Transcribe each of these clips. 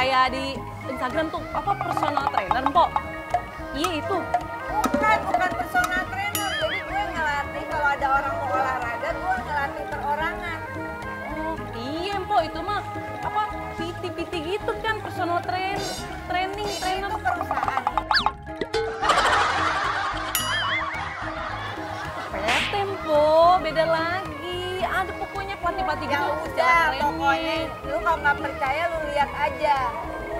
kayak di Instagram tuh apa personal trainer, Mpok. Iya itu. Bukan, bukan personal trainer. Jadi gue ngelatih kalau ada orang mau olahraga, gue ngelatih perorangan. Oh, iya, Mpok, itu mah apa PT-PT gitu kan personal train training trainer. Itu perusahaan. PT, Mpok, beda lagi. Pokoknya pelatih-pelatih Ya udah, pokoknya lu kalau nggak percaya lu lihat aja.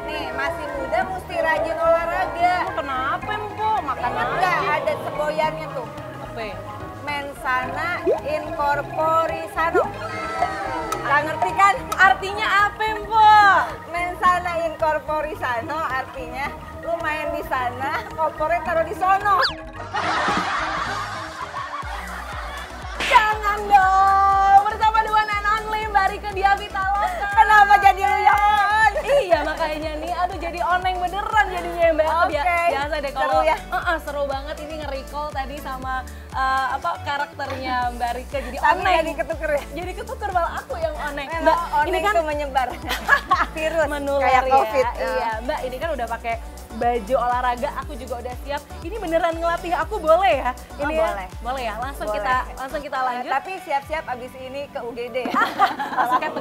Nih, masih muda mesti rajin olahraga. Emang Kenapa, Mpok? Makan Ingat aja. nggak ada semboyannya tuh? Apa? Mensana incorpori sano. Gak ngerti kan? Artinya apa, Mpok? Mensana incorpori sano artinya lu main di sana, korpore taruh di sono. Jangan dong, Mbak Rika Dia Pitaloka. Kenapa jadi lu yang on? Iya makanya nih, aduh jadi oneng beneran jadinya ya Mbak. Oke, Bia- Biasa deh seru kalau ya? Heeh, seru banget ini nge-recall tadi sama eh, apa karakternya Mbak Rika jadi Tapi oneng. jadi ketuker ya? Jadi ketuker malah aku yang oneng. Mbak, Mbak, oneng ini kan menyebar virus menular kayak ya. covid. Iya, Mbak ini kan udah pakai baju olahraga, aku juga udah siap. Ini beneran ngelatih aku boleh ya? Oh, Ini ya? boleh. Boleh ya? Langsung Boleh. kita langsung kita lanjut. tapi siap-siap abis ini ke UGD ya. Langsung kayak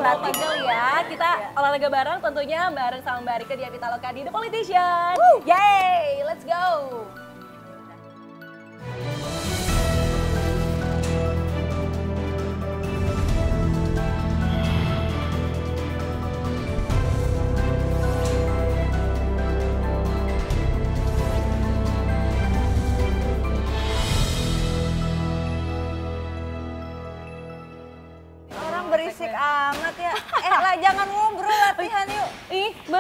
ya. Kita olahraga bareng tentunya bareng sama Mbak Rika di Apitaloka di The Politician. Yay, let's go.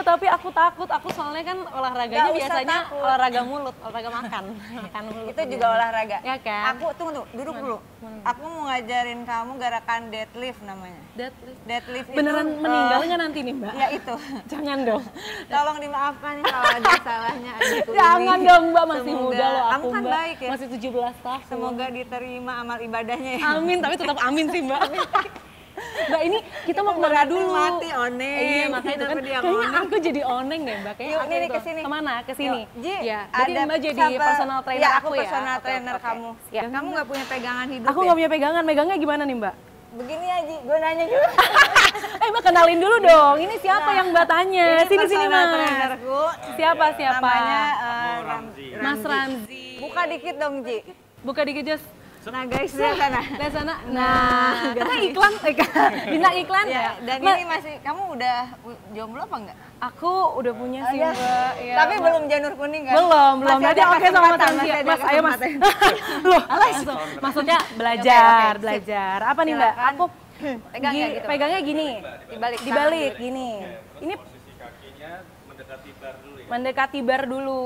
Tapi aku takut. Aku soalnya kan olahraganya biasanya takut. olahraga mulut, olahraga makan. makan mulut. Itu juga olahraga. Ya kan? Aku tunggu tuh, duduk dulu. Aku mau ngajarin kamu gerakan deadlift namanya. Deadlift. Deadlift itu Beneran eh, meninggal nggak nanti nih, Mbak? Ya itu. Jangan dong. Tolong dimaafkan kalau ada salahnya adikku Jangan ini. dong, Mbak. Masih Semoga- muda loh aku, Kamu kan Mbak. baik ya. Masih 17 tahun. Semoga diterima amal ibadahnya ya. Amin, tapi tetap amin sih Mbak. Mbak ini kita mau ke mana dulu? mati oneng. Iya makanya itu kan Kenapa dia kayaknya oneng? aku jadi oneng deh Mbak. Kayaknya Yuk, aku nih, itu. ke sini. Ke mana? Ke sini. Ji, ya. Berarti ada Mbak jadi siapa- personal trainer ya, aku, aku ya? personal trainer oke, kamu. Ya, kamu nggak punya pegangan hidup Aku ya? nggak punya pegangan. Megangnya gimana nih Mbak? Begini aja, gue nanya juga. eh Mbak kenalin dulu dong. Ini siapa Nah, yang Mbak tanya? Ini Sini sini personal Mas. trainerku. Siapa siapa? Namanya eh, Ram- Mas Ramzi. Buka dikit dong, Ji. Buka dikit Jos. Nah, guys, lihat sana. Lihat sana. Nah, kita iklan, bintang iklan Ya, dan Mbak, ini masih kamu udah jomblo apa enggak? Aku udah punya sih Iya. Mbak. Iya, Tapi Mbak. belum janur kuning kan? Belum, belum. Ada oke sama ada Mas, ayo Mas. Loh, langsung. Maksudnya belajar, oke, sip. belajar. Apa nih Mbak? Aku Pegang ya gi- gitu. Pegangnya gini. Dibalik, Dibalik gini. Ini posisi kakinya mendekati bar dulu ya. mendekati bar dulu.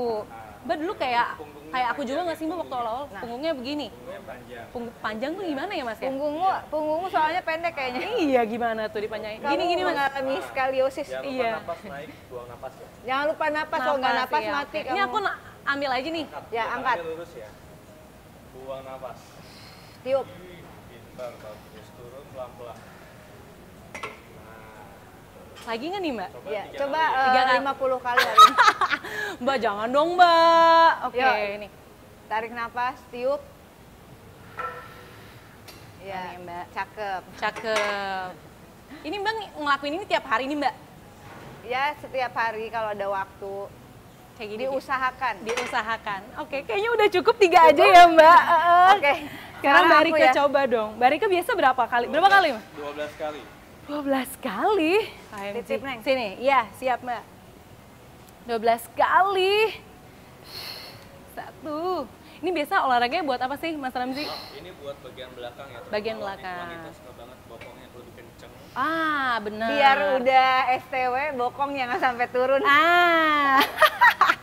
Mbak dulu kayak kayak aku juga nggak sih Mbak waktu awal-awal Nah. punggungnya begini. panjang. Punggung panjang tuh gimana ya Mas ya? Punggungmu, punggungmu soalnya pendek kayaknya. Iya gimana tuh dipanjangin? Kamu Gini gini Mas. mengalami skoliosis. Jangan lupa Iya. napas naik, buang napas ya. Jangan lupa napas, kalau nggak napas iya, mati kamu. Ini aku ambil aja nih. Ya, angkat. Lurus ya. Buang napas. Tiup. Pintar, bagus. Turun pelan-pelan. Lagi nggak nih Mbak? Ya, coba Tiga eh, kali. 50 kali hari ini. Mbak jangan dong Mbak. Oke Yuk. ini. Tarik napas, tiup. Ini, Ya, Mbak. cakep. Cakep. Ini Mbak ngelakuin ini tiap hari nih Mbak? Ya, setiap hari kalau ada waktu Kayak gini. diusahakan. diusahakan. Oke, kayaknya udah cukup tiga aja ya Mbak. Heeh. Oke. Sekarang Mbak Rika ya. coba dong. Mbak Rika biasa berapa kali? Berapa kali Mbak? 12 kali. 12 kali. AMG. Titip, Neng. Sini, iya siap Mbak. 12 kali. Satu. Ini biasa olahraganya buat apa sih Mas Ramzi? Oh, ini buat bagian belakang ya. Bagian belakang. Wanita suka banget bokongnya lebih kenceng. Ah, benar. Biar udah STW, bokong jangan sampai turun. Ah.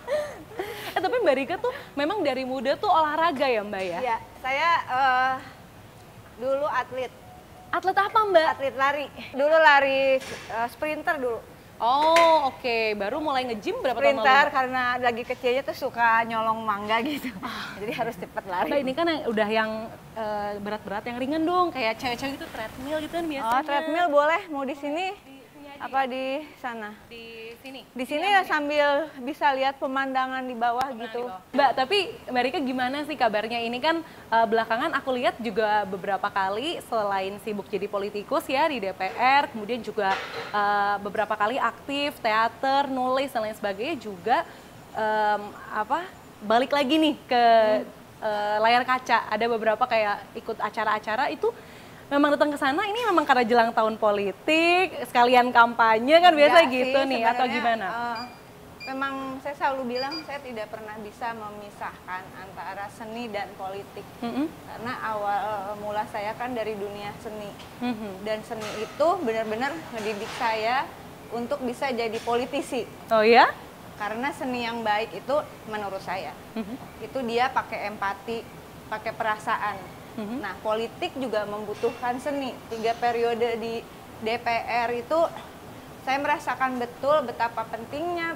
eh, tapi Mbak Rika tuh memang dari muda tuh olahraga ya Mbak ya? Ya, saya eh, dulu atlet, Atlet apa Mbak? atlet lari. Dulu lari eh, sprinter dulu. Oh oke, baru mulai nge-gym berapa tahun lalu? Sprinter Mbak? karena lagi kecilnya tuh suka nyolong mangga gitu. Jadi harus cepet lari. Mbak ini kan yang udah yang eh, berat-berat, yang ringan dong, kayak cewek-cewek itu treadmill gitu kan biasanya. Oh, treadmill boleh mau di sini apa di sana? di sini. Di sini ya sambil bisa lihat pemandangan di bawah gitu. Mbak, tapi Mbak Rika gimana sih kabarnya? Ini kan eh, belakangan aku lihat juga beberapa kali selain sibuk jadi politikus ya di DPR, kemudian juga eh, beberapa kali aktif teater, nulis dan lain sebagainya juga em, apa balik lagi nih ke eh, layar kaca. Ada beberapa kayak ikut acara-acara itu memang datang ke sana ini memang karena jelang tahun politik, sekalian kampanye kan biasa Enggak gitu sih, nih atau gimana? eh, memang saya selalu bilang saya tidak pernah bisa memisahkan antara seni dan politik. Mm-mm. Karena awal mula saya kan dari dunia seni. Mhm. Dan seni itu benar-benar ngedidik saya untuk bisa jadi politisi. Oh ya? Karena seni yang baik itu menurut saya Mhm. itu dia pakai empati, pakai perasaan. Mhm. Nah, politik juga membutuhkan seni. Tiga periode di DPR itu saya merasakan betul betapa pentingnya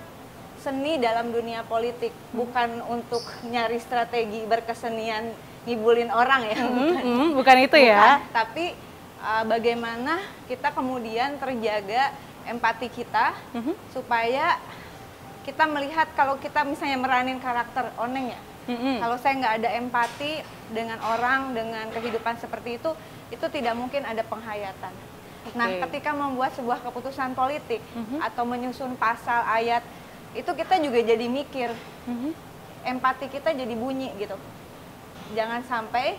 seni dalam dunia politik. Bukan untuk nyari strategi berkesenian ngibulin orang ya. Mhm, mhm, bukan itu ya? Bukan, tapi uh, bagaimana kita kemudian terjaga empati kita Mhm. supaya kita melihat kalau kita misalnya meranin karakter oneng ya Mhm. kalau saya nggak ada empati dengan orang dengan kehidupan seperti itu itu tidak mungkin ada penghayatan nah Oke. ketika membuat sebuah keputusan politik Mhm. atau menyusun pasal ayat itu kita juga jadi mikir Mhm. empati kita jadi bunyi gitu jangan sampai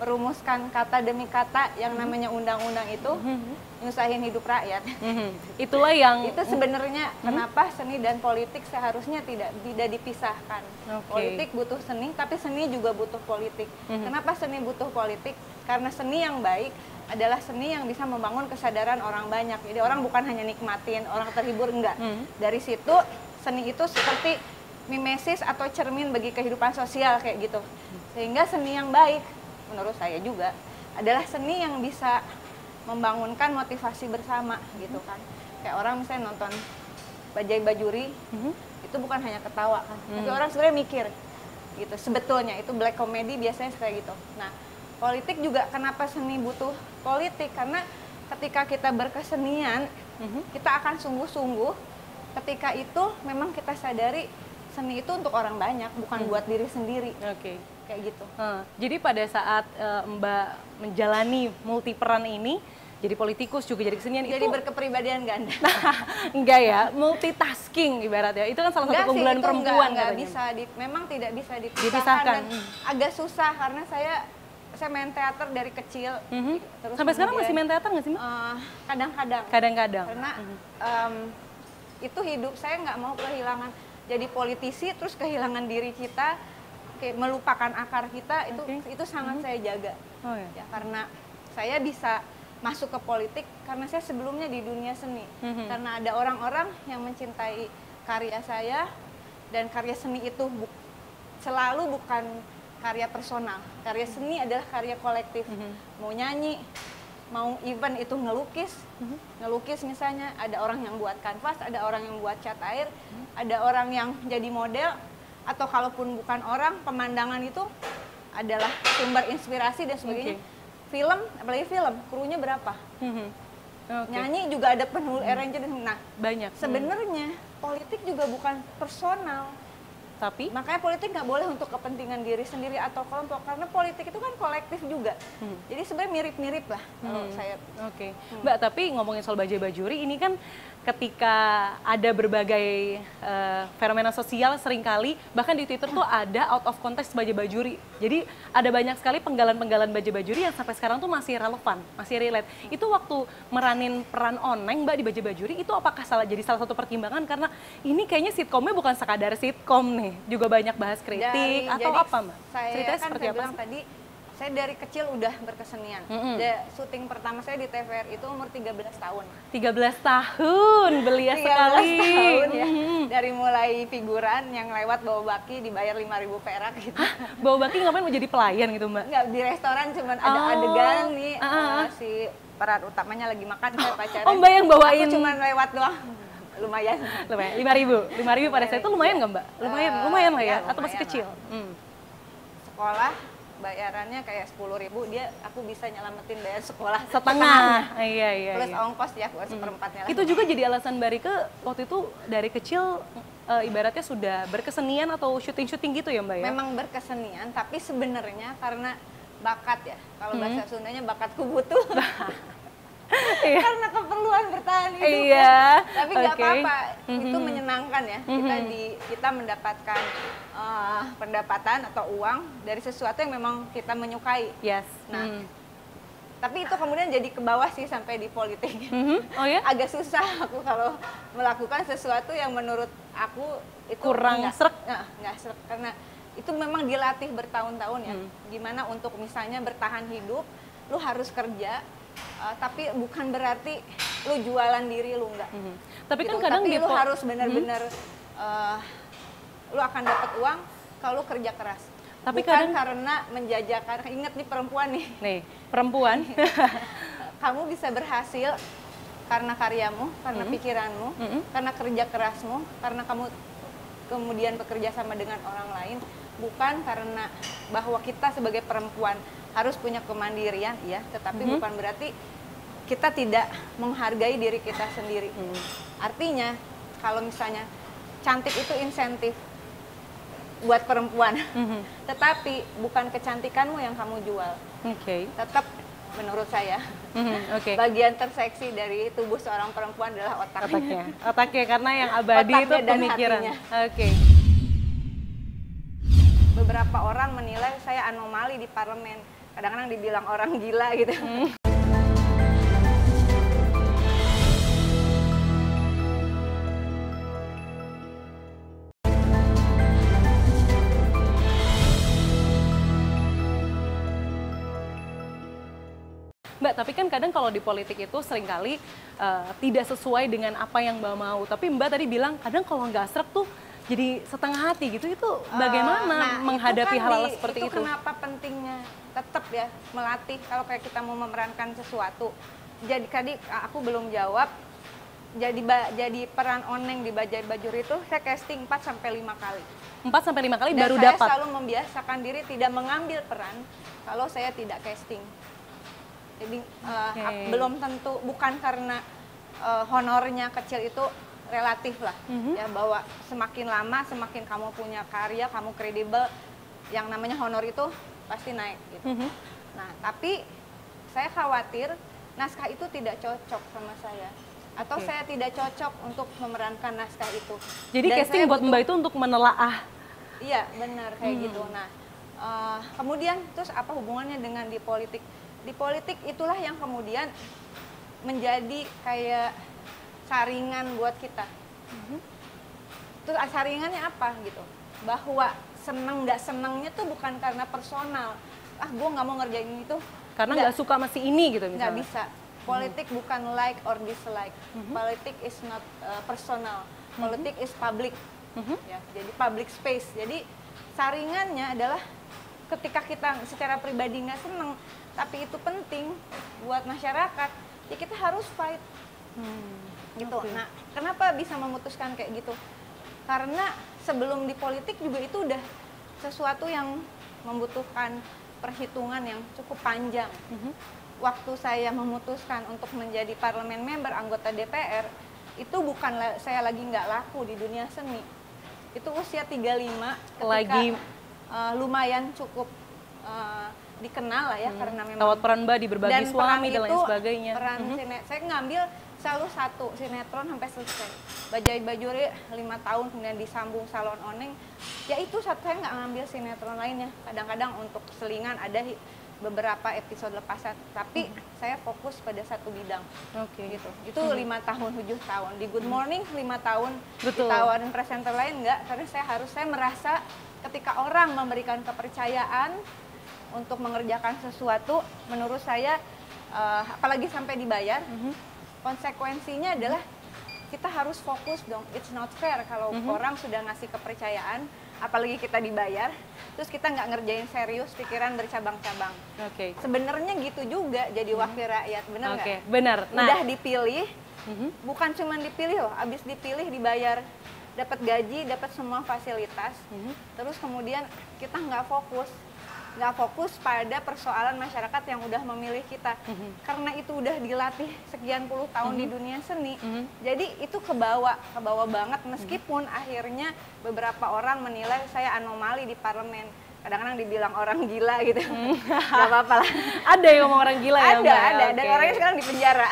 merumuskan kata demi kata yang namanya undang-undang itu nyusahin hidup rakyat. Itulah yang itu sebenarnya kenapa seni dan politik seharusnya tidak tidak dipisahkan. Oke. Politik butuh seni, tapi seni juga butuh politik. Kenapa seni butuh politik? Karena seni yang baik adalah seni yang bisa membangun kesadaran orang banyak. Jadi orang bukan hanya nikmatin, orang terhibur enggak. Dari situ seni itu seperti mimesis atau cermin bagi kehidupan sosial kayak gitu. Sehingga seni yang baik menurut saya juga adalah seni yang bisa membangunkan motivasi bersama gitu kan. Kayak orang misalnya nonton Bajai Bajuri Mhm. itu bukan hanya ketawa kan, tapi orang sebenarnya mikir gitu. Sebetulnya itu black comedy biasanya kayak gitu. Nah, politik juga kenapa seni butuh politik karena ketika kita berkesenian Mhm. kita akan sungguh-sungguh ketika itu memang kita sadari seni itu untuk orang banyak bukan buat diri sendiri Oke. Kayak gitu. Eh, jadi pada saat eh, Mbak menjalani multi peran ini, jadi politikus juga jadi kesenian Jadi itu berkepribadian ganda. enggak ya, multitasking ibaratnya. Itu kan salah satu Enggak keunggulan perempuan enggak, enggak bisa di, memang tidak bisa dipisahkan, Dipisahkan, dan hmm. agak susah karena saya saya main teater dari kecil. Mhm. Terus Sampai sekarang masih main teater nggak sih, Mbak? eh, kadang-kadang Kadang-kadang. karena Mhm. em, itu hidup saya nggak mau kehilangan jadi politisi terus kehilangan diri kita kayak melupakan akar kita itu Oke. itu sangat saya jaga Oh ya. ya karena saya bisa masuk ke politik karena saya sebelumnya di dunia seni Mhm. karena ada orang-orang yang mencintai karya saya dan karya seni itu bu- selalu bukan karya personal karya seni adalah karya kolektif Mhm. mau nyanyi mau event itu ngelukis Mhm. ngelukis misalnya ada orang yang buat kanvas ada orang yang buat cat air Mhm. ada orang yang jadi model atau kalaupun bukan orang pemandangan itu adalah sumber inspirasi dan sebagainya Oke. film apalagi film krunya berapa Mhm. Oke. nyanyi juga ada penulis arranger nah Banyak. Hmm. sebenarnya politik juga bukan personal Tapi makanya politik nggak boleh untuk kepentingan diri sendiri atau kelompok karena politik itu kan kolektif juga Hmm. jadi sebenarnya mirip-mirip lah kalau Hmm. saya Oke, Mbak. Tapi ngomongin soal bajai bajuri ini kan ketika ada berbagai eh, fenomena sosial sering kali bahkan di Twitter tuh ada out of context bajai bajuri. Jadi ada banyak sekali penggalan-penggalan bajai bajuri yang sampai sekarang tuh masih relevan, masih relate. Itu waktu meranin peran oneng Mbak di bajai bajuri itu apakah salah jadi salah satu pertimbangan karena ini kayaknya sitkomnya bukan sekadar sitkom nih, juga banyak bahas kritik Dari- atau jadi apa Mbak? Ceritanya kan seperti saya apa bilang sih? tadi saya dari kecil udah berkesenian. Mm-mm. Da- syuting pertama saya di TVR itu umur 13 tahun. 13 tahun, belia 13 sekali. tahun ya. Mhm. Dari mulai figuran yang lewat bawa baki dibayar 5000 perak gitu. Bawa baki ngapain mau jadi pelayan gitu mbak? Enggak di restoran cuman ada Oh. adegan nih ah, eh, ah. si peran utamanya lagi makan saya pacarnya. Oh mbak yang bawain. Aku cuman lewat doang. Lumayan. Lumayan, lima ribu, lima ribu pada saya itu lumayan nggak mbak? Lumayan, Eh, lumayan lah ya, ya, atau masih lumayan kecil? Hmm. Sekolah bayarannya kayak sepuluh ribu dia aku bisa nyelamatin bayar sekolah setengah. Iya iya plus iya. ongkos ya buat seperempatnya lah. Itu juga jadi alasan Mbak Rike waktu itu dari kecil eh, ibaratnya sudah berkesenian atau syuting-syuting gitu ya Mbak ya? Memang berkesenian tapi sebenarnya karena bakat ya. Kalau Hmm. bahasa Sundanya bakatku butuh Iya. karena keperluan bertahan hidup Iya, ya. tapi nggak oke. apa-apa itu Mhm. menyenangkan ya kita di kita mendapatkan eh, pendapatan atau uang dari sesuatu yang memang kita menyukai yes Nah, Hmm. tapi itu kemudian jadi ke bawah sih sampai di politik Mhm. oh ya agak susah aku kalau melakukan sesuatu yang menurut aku itu Kurang nggak- srek. nggak nggak srek karena itu memang dilatih bertahun-tahun ya Hmm. gimana untuk misalnya bertahan hidup lu harus kerja uh, tapi bukan berarti lu jualan diri lu enggak Mhm. tapi kan gitu. kadang tapi lu harus benar-benar uh, lu akan dapat uang kalau lu kerja keras Tapi bukan kadang- karena menjajakan ingat nih perempuan nih nih perempuan kamu bisa berhasil karena karyamu, karena Mm-mm. pikiranmu, Mm-mm. karena kerja kerasmu, karena kamu kemudian bekerja sama dengan orang lain, bukan karena bahwa kita sebagai perempuan harus punya kemandirian, ya, tetapi Mhm. bukan berarti kita tidak menghargai diri kita sendiri. Hmm. Artinya, kalau misalnya cantik itu insentif buat perempuan, Mhm. tetapi bukan kecantikanmu yang kamu jual. oke Tetap menurut saya Mhm, oke bagian terseksi dari tubuh seorang perempuan adalah otaknya. otaknya otaknya karena yang abadi Otaknya itu pemikiran oke Beberapa orang menilai saya anomali di parlemen. Kadang-kadang dibilang orang gila gitu. Hmm. Mbak, tapi kan kadang kalau di politik itu sering kali eh, tidak sesuai dengan apa yang Mbak mau. Tapi Mbak tadi bilang kadang kalau nggak srek tuh jadi setengah hati gitu. Itu bagaimana Eh, nah, menghadapi itu kan hal-hal di- seperti itu? kenapa pentingnya tetap ya melatih kalau kayak kita mau memerankan sesuatu. Jadi tadi aku belum jawab. Jadi ba- jadi peran oneng di Bajai Bajur itu saya casting 4 sampai 5 kali. 4 sampai 5 kali Dan baru saya dapat. selalu membiasakan diri tidak mengambil peran kalau saya tidak casting. Jadi uh, Oke. ap- belum tentu bukan karena uh, honornya kecil itu relatif lah Mhm. ya bahwa semakin lama semakin kamu punya karya, kamu kredibel, yang namanya honor itu pasti naik gitu. Mhm. Nah, tapi saya khawatir naskah itu tidak cocok sama saya atau Oke. saya tidak cocok untuk memerankan naskah itu. Jadi Dan casting buat butuh- Mbak itu untuk menelaah. Iya benar kayak Hmm. gitu. Nah eh, kemudian terus apa hubungannya dengan di politik? Di politik itulah yang kemudian menjadi kayak saringan buat kita. Mhm. Terus ah, saringannya apa gitu? Bahwa seneng nggak senengnya tuh bukan karena personal. Ah gue nggak mau ngerjain itu. Karena Nggak. nggak suka sama si ini gitu Nggak misalnya. bisa. Politik bukan like or dislike. Mhm. Politik is not uh, personal. Politik is public. Mhm. Ya, jadi public space. Jadi saringannya adalah ketika kita secara pribadi nggak seneng, tapi itu penting buat masyarakat, ya kita harus fight Hmm, gitu. oke. Nah, kenapa bisa memutuskan kayak gitu? Karena sebelum di politik juga itu udah sesuatu yang membutuhkan perhitungan yang cukup panjang. Mhm. Waktu saya memutuskan untuk menjadi parlemen member anggota DPR, itu bukan la- saya lagi nggak laku di dunia seni. Itu usia 35 ketika Lagi- eh, lumayan cukup eh, dikenal lah ya Hmm. karena memang peran Mbak di berbagi dan peran suami dan lain sebagainya. Peran Mhm. sine- saya ngambil selalu satu sinetron sampai selesai. Bajai Bajuri lima tahun kemudian disambung Salon Oneng. Ya itu satu saya nggak ngambil sinetron lainnya. Kadang-kadang untuk selingan ada beberapa episode lepasan, tapi saya fokus pada satu bidang Oke. gitu. Itu lima tahun, tujuh tahun. Di Good Morning lima tahun. Betul. Ditawarin presenter lain nggak? Karena saya harus saya merasa ketika orang memberikan kepercayaan untuk mengerjakan sesuatu, menurut saya eh, apalagi sampai dibayar, Mhm. Konsekuensinya adalah kita harus fokus dong. It's not fair kalau Mhm. orang sudah ngasih kepercayaan, apalagi kita dibayar, terus kita nggak ngerjain serius, pikiran bercabang-cabang. Oke. Sebenarnya gitu juga jadi wakil rakyat, bener nggak? Oke, benar. Nah, Udah dipilih, mhm. bukan cuma dipilih loh, abis dipilih dibayar, dapat gaji, dapat semua fasilitas, Mhm. terus kemudian kita nggak fokus nggak fokus pada persoalan masyarakat yang udah memilih kita. Karena itu udah dilatih sekian puluh tahun di dunia seni Mhm. jadi itu kebawa kebawa banget. Meskipun akhirnya beberapa orang menilai saya anomali di parlemen. Kadang-kadang dibilang orang gila gitu. Nggak apa-apa lah. Ada yang ngomong orang gila ya? Ada Mbak? ada. Dan Oke. orangnya sekarang di penjara.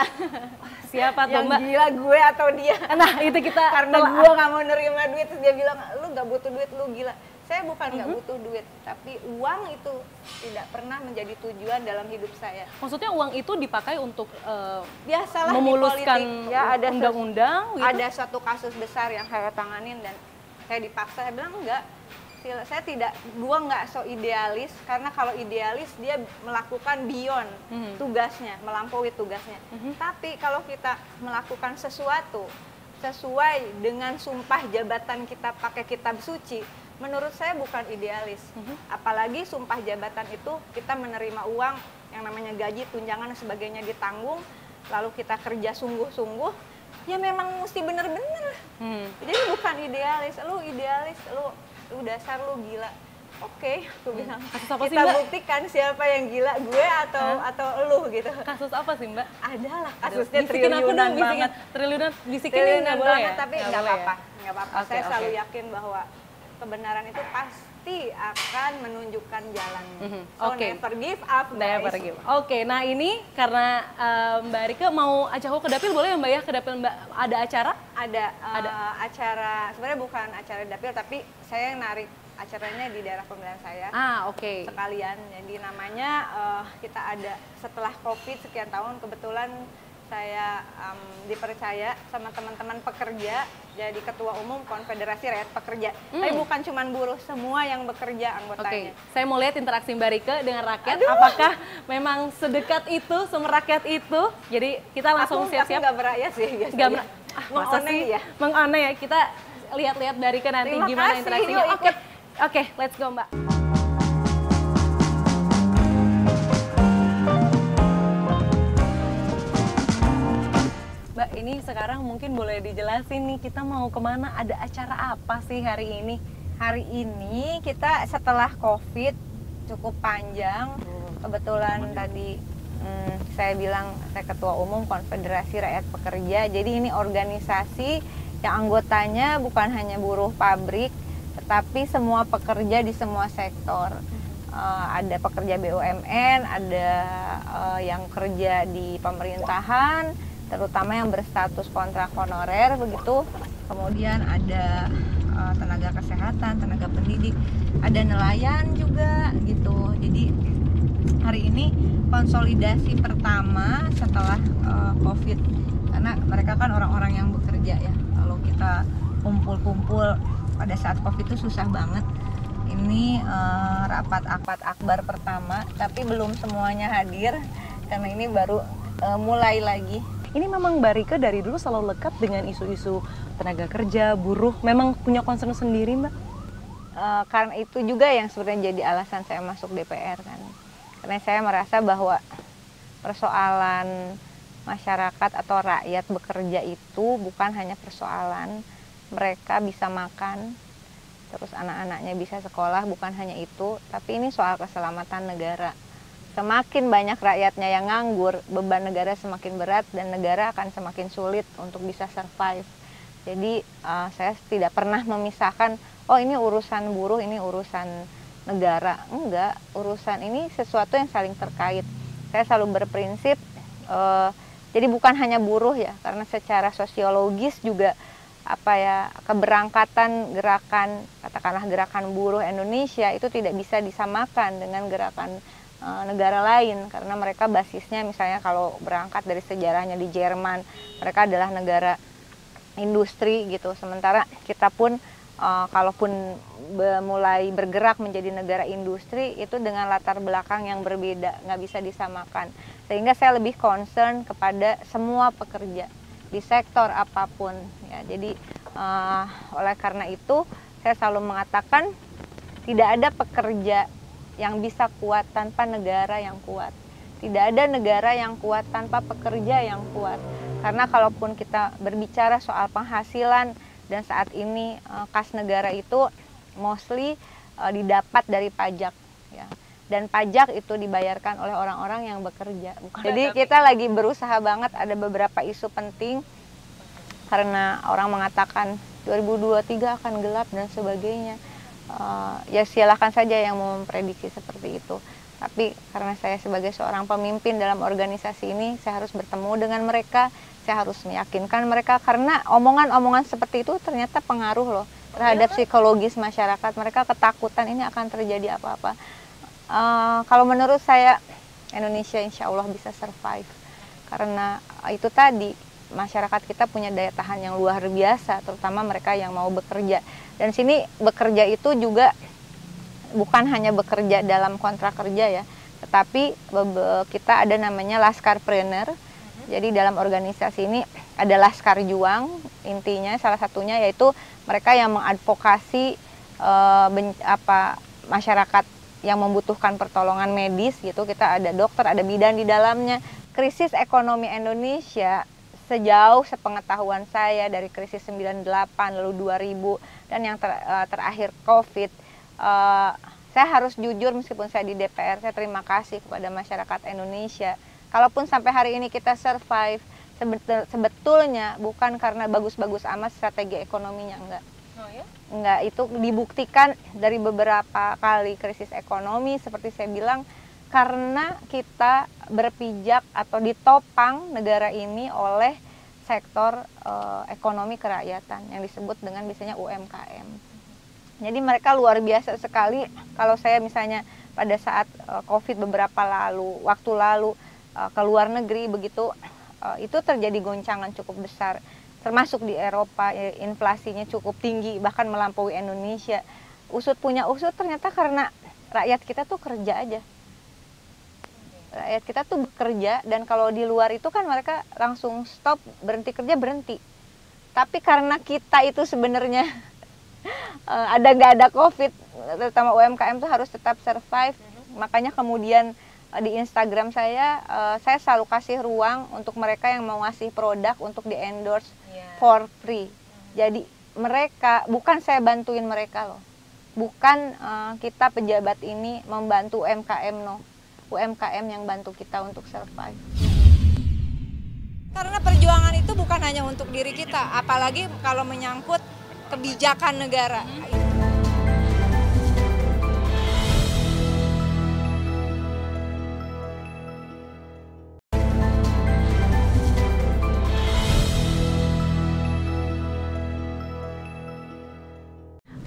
Siapa tuh yang Mbak? gila gue atau dia? Nah itu kita karena gue nggak mau nerima duit terus dia bilang lu nggak butuh duit lu gila saya bukan nggak Mhm. butuh duit tapi uang itu tidak pernah menjadi tujuan dalam hidup saya Maksudnya uang itu dipakai untuk eh, biasalah memuluskan politik ya ada undang-undang gitu? ada suatu kasus besar yang saya tanganin dan saya dipaksa saya bilang enggak saya tidak gua nggak so idealis karena kalau idealis dia melakukan beyond Mhm. tugasnya melampaui tugasnya Mhm. tapi kalau kita melakukan sesuatu sesuai dengan sumpah jabatan kita pakai kitab suci menurut saya bukan idealis Mhm. apalagi sumpah jabatan itu kita menerima uang yang namanya gaji tunjangan dan sebagainya ditanggung lalu kita kerja sungguh-sungguh ya memang mesti bener-bener Hmm. jadi bukan idealis lu idealis lu lu dasar lu gila oke aku bilang Kasus apa sih, kita Mbak? buktikan siapa yang gila gue atau atau lu gitu Kasus apa sih Mbak? adalah kasusnya bisikin aku dong, triliunan bisikin. banget Triliunan, bisikin ini triliunan banget ya? tapi Nggak boleh ya? apa-apa nggak apa-apa Oke, saya selalu oke. yakin bahwa kebenaran itu pasti akan menunjukkan jalan Mhm, so oke. never give up guys. Never give. Oke, nah ini karena eh, Mbak Rika mau ajak aku ke dapil boleh ya Mbak ya? Ke dapil Mbak ada acara? ada, uh, Ada. acara sebenarnya bukan acara dapil tapi saya yang narik acaranya di daerah pemilihan saya Ah, oke. sekalian jadi namanya uh, kita ada setelah covid sekian tahun kebetulan saya um, dipercaya sama teman-teman pekerja jadi ketua umum konfederasi rakyat pekerja tapi Hmm. bukan cuman buruh semua yang bekerja Oke, anggotanya saya mau lihat interaksi Mbak Rika dengan rakyat. Apakah memang sedekat itu, semerakyat itu? Jadi kita langsung aku aku siap-siap. nggak beraya sih biasanya Nggak mer- ah, masa sih? ya Mengoneng ya. Kita lihat-lihat Mbak Rika nanti Terima gimana kasih, interaksinya. yuk Oke, ikut. oke, let's go Mbak. Ini sekarang mungkin boleh dijelasin nih kita mau ke mana? Ada acara apa sih hari ini? hari ini kita setelah covid cukup panjang kebetulan tadi hmm, saya bilang saya ketua umum konfederasi rakyat pekerja jadi ini organisasi yang anggotanya bukan hanya buruh pabrik tetapi semua pekerja di semua sektor Eh, ada pekerja BUMN ada eh, yang kerja di pemerintahan terutama yang berstatus kontrak honorer begitu. Kemudian ada eh, tenaga kesehatan tenaga pendidik ada nelayan juga gitu. Jadi hari ini konsolidasi pertama setelah eh, covid. Karena mereka kan orang-orang yang bekerja ya. Kalau kita kumpul-kumpul pada saat covid itu susah banget. Ini eh, rapat rapat akbar pertama tapi belum semuanya hadir. Karena ini baru eh, mulai lagi Ini memang Mbak dari dulu selalu lekat dengan isu-isu tenaga kerja, buruh. Memang punya concern sendiri Mbak? Eh, karena itu juga yang sebenarnya jadi alasan saya masuk DPR kan karena saya merasa bahwa persoalan masyarakat atau rakyat bekerja itu bukan hanya persoalan mereka bisa makan terus anak-anaknya bisa sekolah bukan hanya itu tapi ini soal keselamatan negara semakin banyak rakyatnya yang nganggur beban negara semakin berat dan negara akan semakin sulit untuk bisa survive. Jadi eh, saya tidak pernah memisahkan oh ini urusan buruh ini urusan negara. Enggak urusan ini sesuatu yang saling terkait. Saya selalu berprinsip eh, jadi bukan hanya buruh ya karena secara sosiologis juga apa ya keberangkatan gerakan katakanlah gerakan buruh Indonesia itu tidak bisa disamakan dengan gerakan negara lain karena mereka basisnya misalnya kalau berangkat dari sejarahnya di Jerman mereka adalah negara industri gitu. Sementara kita pun eh, kalaupun mulai bergerak menjadi negara industri itu dengan latar belakang yang berbeda nggak bisa disamakan. Sehingga saya lebih concern kepada semua pekerja di sektor apa pun ya. Jadi eh, oleh karena itu saya selalu mengatakan tidak ada pekerja yang bisa kuat tanpa negara yang kuat tidak ada negara yang kuat tanpa pekerja yang kuat karena kalaupun kita berbicara soal penghasilan dan saat ini eh, kas negara itu mostly eh, didapat dari pajak ya dan pajak itu dibayarkan oleh orang-orang yang bekerja. Jadi kita lagi berusaha banget ada beberapa isu penting karena orang mengatakan 2023 akan gelap dan sebagainya. Uh, ya silakan saja yang mau memprediksi seperti itu. Tapi karena saya sebagai seorang pemimpin dalam organisasi ini, saya harus bertemu dengan mereka, saya harus meyakinkan mereka karena omongan-omongan seperti itu ternyata pengaruh loh terhadap psikologis masyarakat. Mereka ketakutan ini akan terjadi apa-apa. Uh, kalau menurut saya Indonesia insya Allah bisa survive karena itu tadi masyarakat kita punya daya tahan yang luar biasa, terutama mereka yang mau bekerja. Dan sini bekerja itu juga bukan hanya bekerja dalam kontrak kerja ya, tetapi kita ada namanya laskarpreneur. Jadi dalam organisasi ini ada laskar juang, intinya salah satunya yaitu mereka yang mengadvokasi uh, apa masyarakat yang membutuhkan pertolongan medis gitu kita ada dokter ada bidan di dalamnya krisis ekonomi Indonesia sejauh sepengetahuan saya dari krisis 98 lalu 2000 dan yang ter, uh, terakhir Covid uh, saya harus jujur meskipun saya di DPR saya terima kasih kepada masyarakat Indonesia. Kalaupun sampai hari ini kita survive sebetulnya bukan karena bagus-bagus amat strategi ekonominya enggak. Enggak, itu dibuktikan dari beberapa kali krisis ekonomi seperti saya bilang karena kita berpijak atau ditopang negara ini oleh sektor uh, ekonomi kerakyatan yang disebut dengan biasanya UMKM. Jadi mereka luar biasa sekali. Kalau saya misalnya pada saat uh, Covid beberapa lalu, waktu lalu uh, ke luar negeri begitu itu terjadi goncangan cukup besar. Termasuk di Eropa ya, inflasinya cukup tinggi bahkan melampaui Indonesia. Usut punya usut ternyata karena rakyat kita tuh kerja aja rakyat kita tuh bekerja dan kalau di luar itu kan mereka langsung stop berhenti kerja berhenti tapi karena kita itu sebenarnya eh, ada nggak ada covid terutama UMKM tuh harus tetap survive makanya kemudian di Instagram saya uh, saya selalu kasih ruang untuk mereka yang mau ngasih produk untuk di endorse yeah. for free. Jadi mereka bukan saya bantuin mereka loh. Bukan uh, kita pejabat ini membantu UMKM no. UMKM yang bantu kita untuk survive. Karena perjuangan itu bukan hanya untuk diri kita, apalagi kalau menyangkut kebijakan negara. Hmm.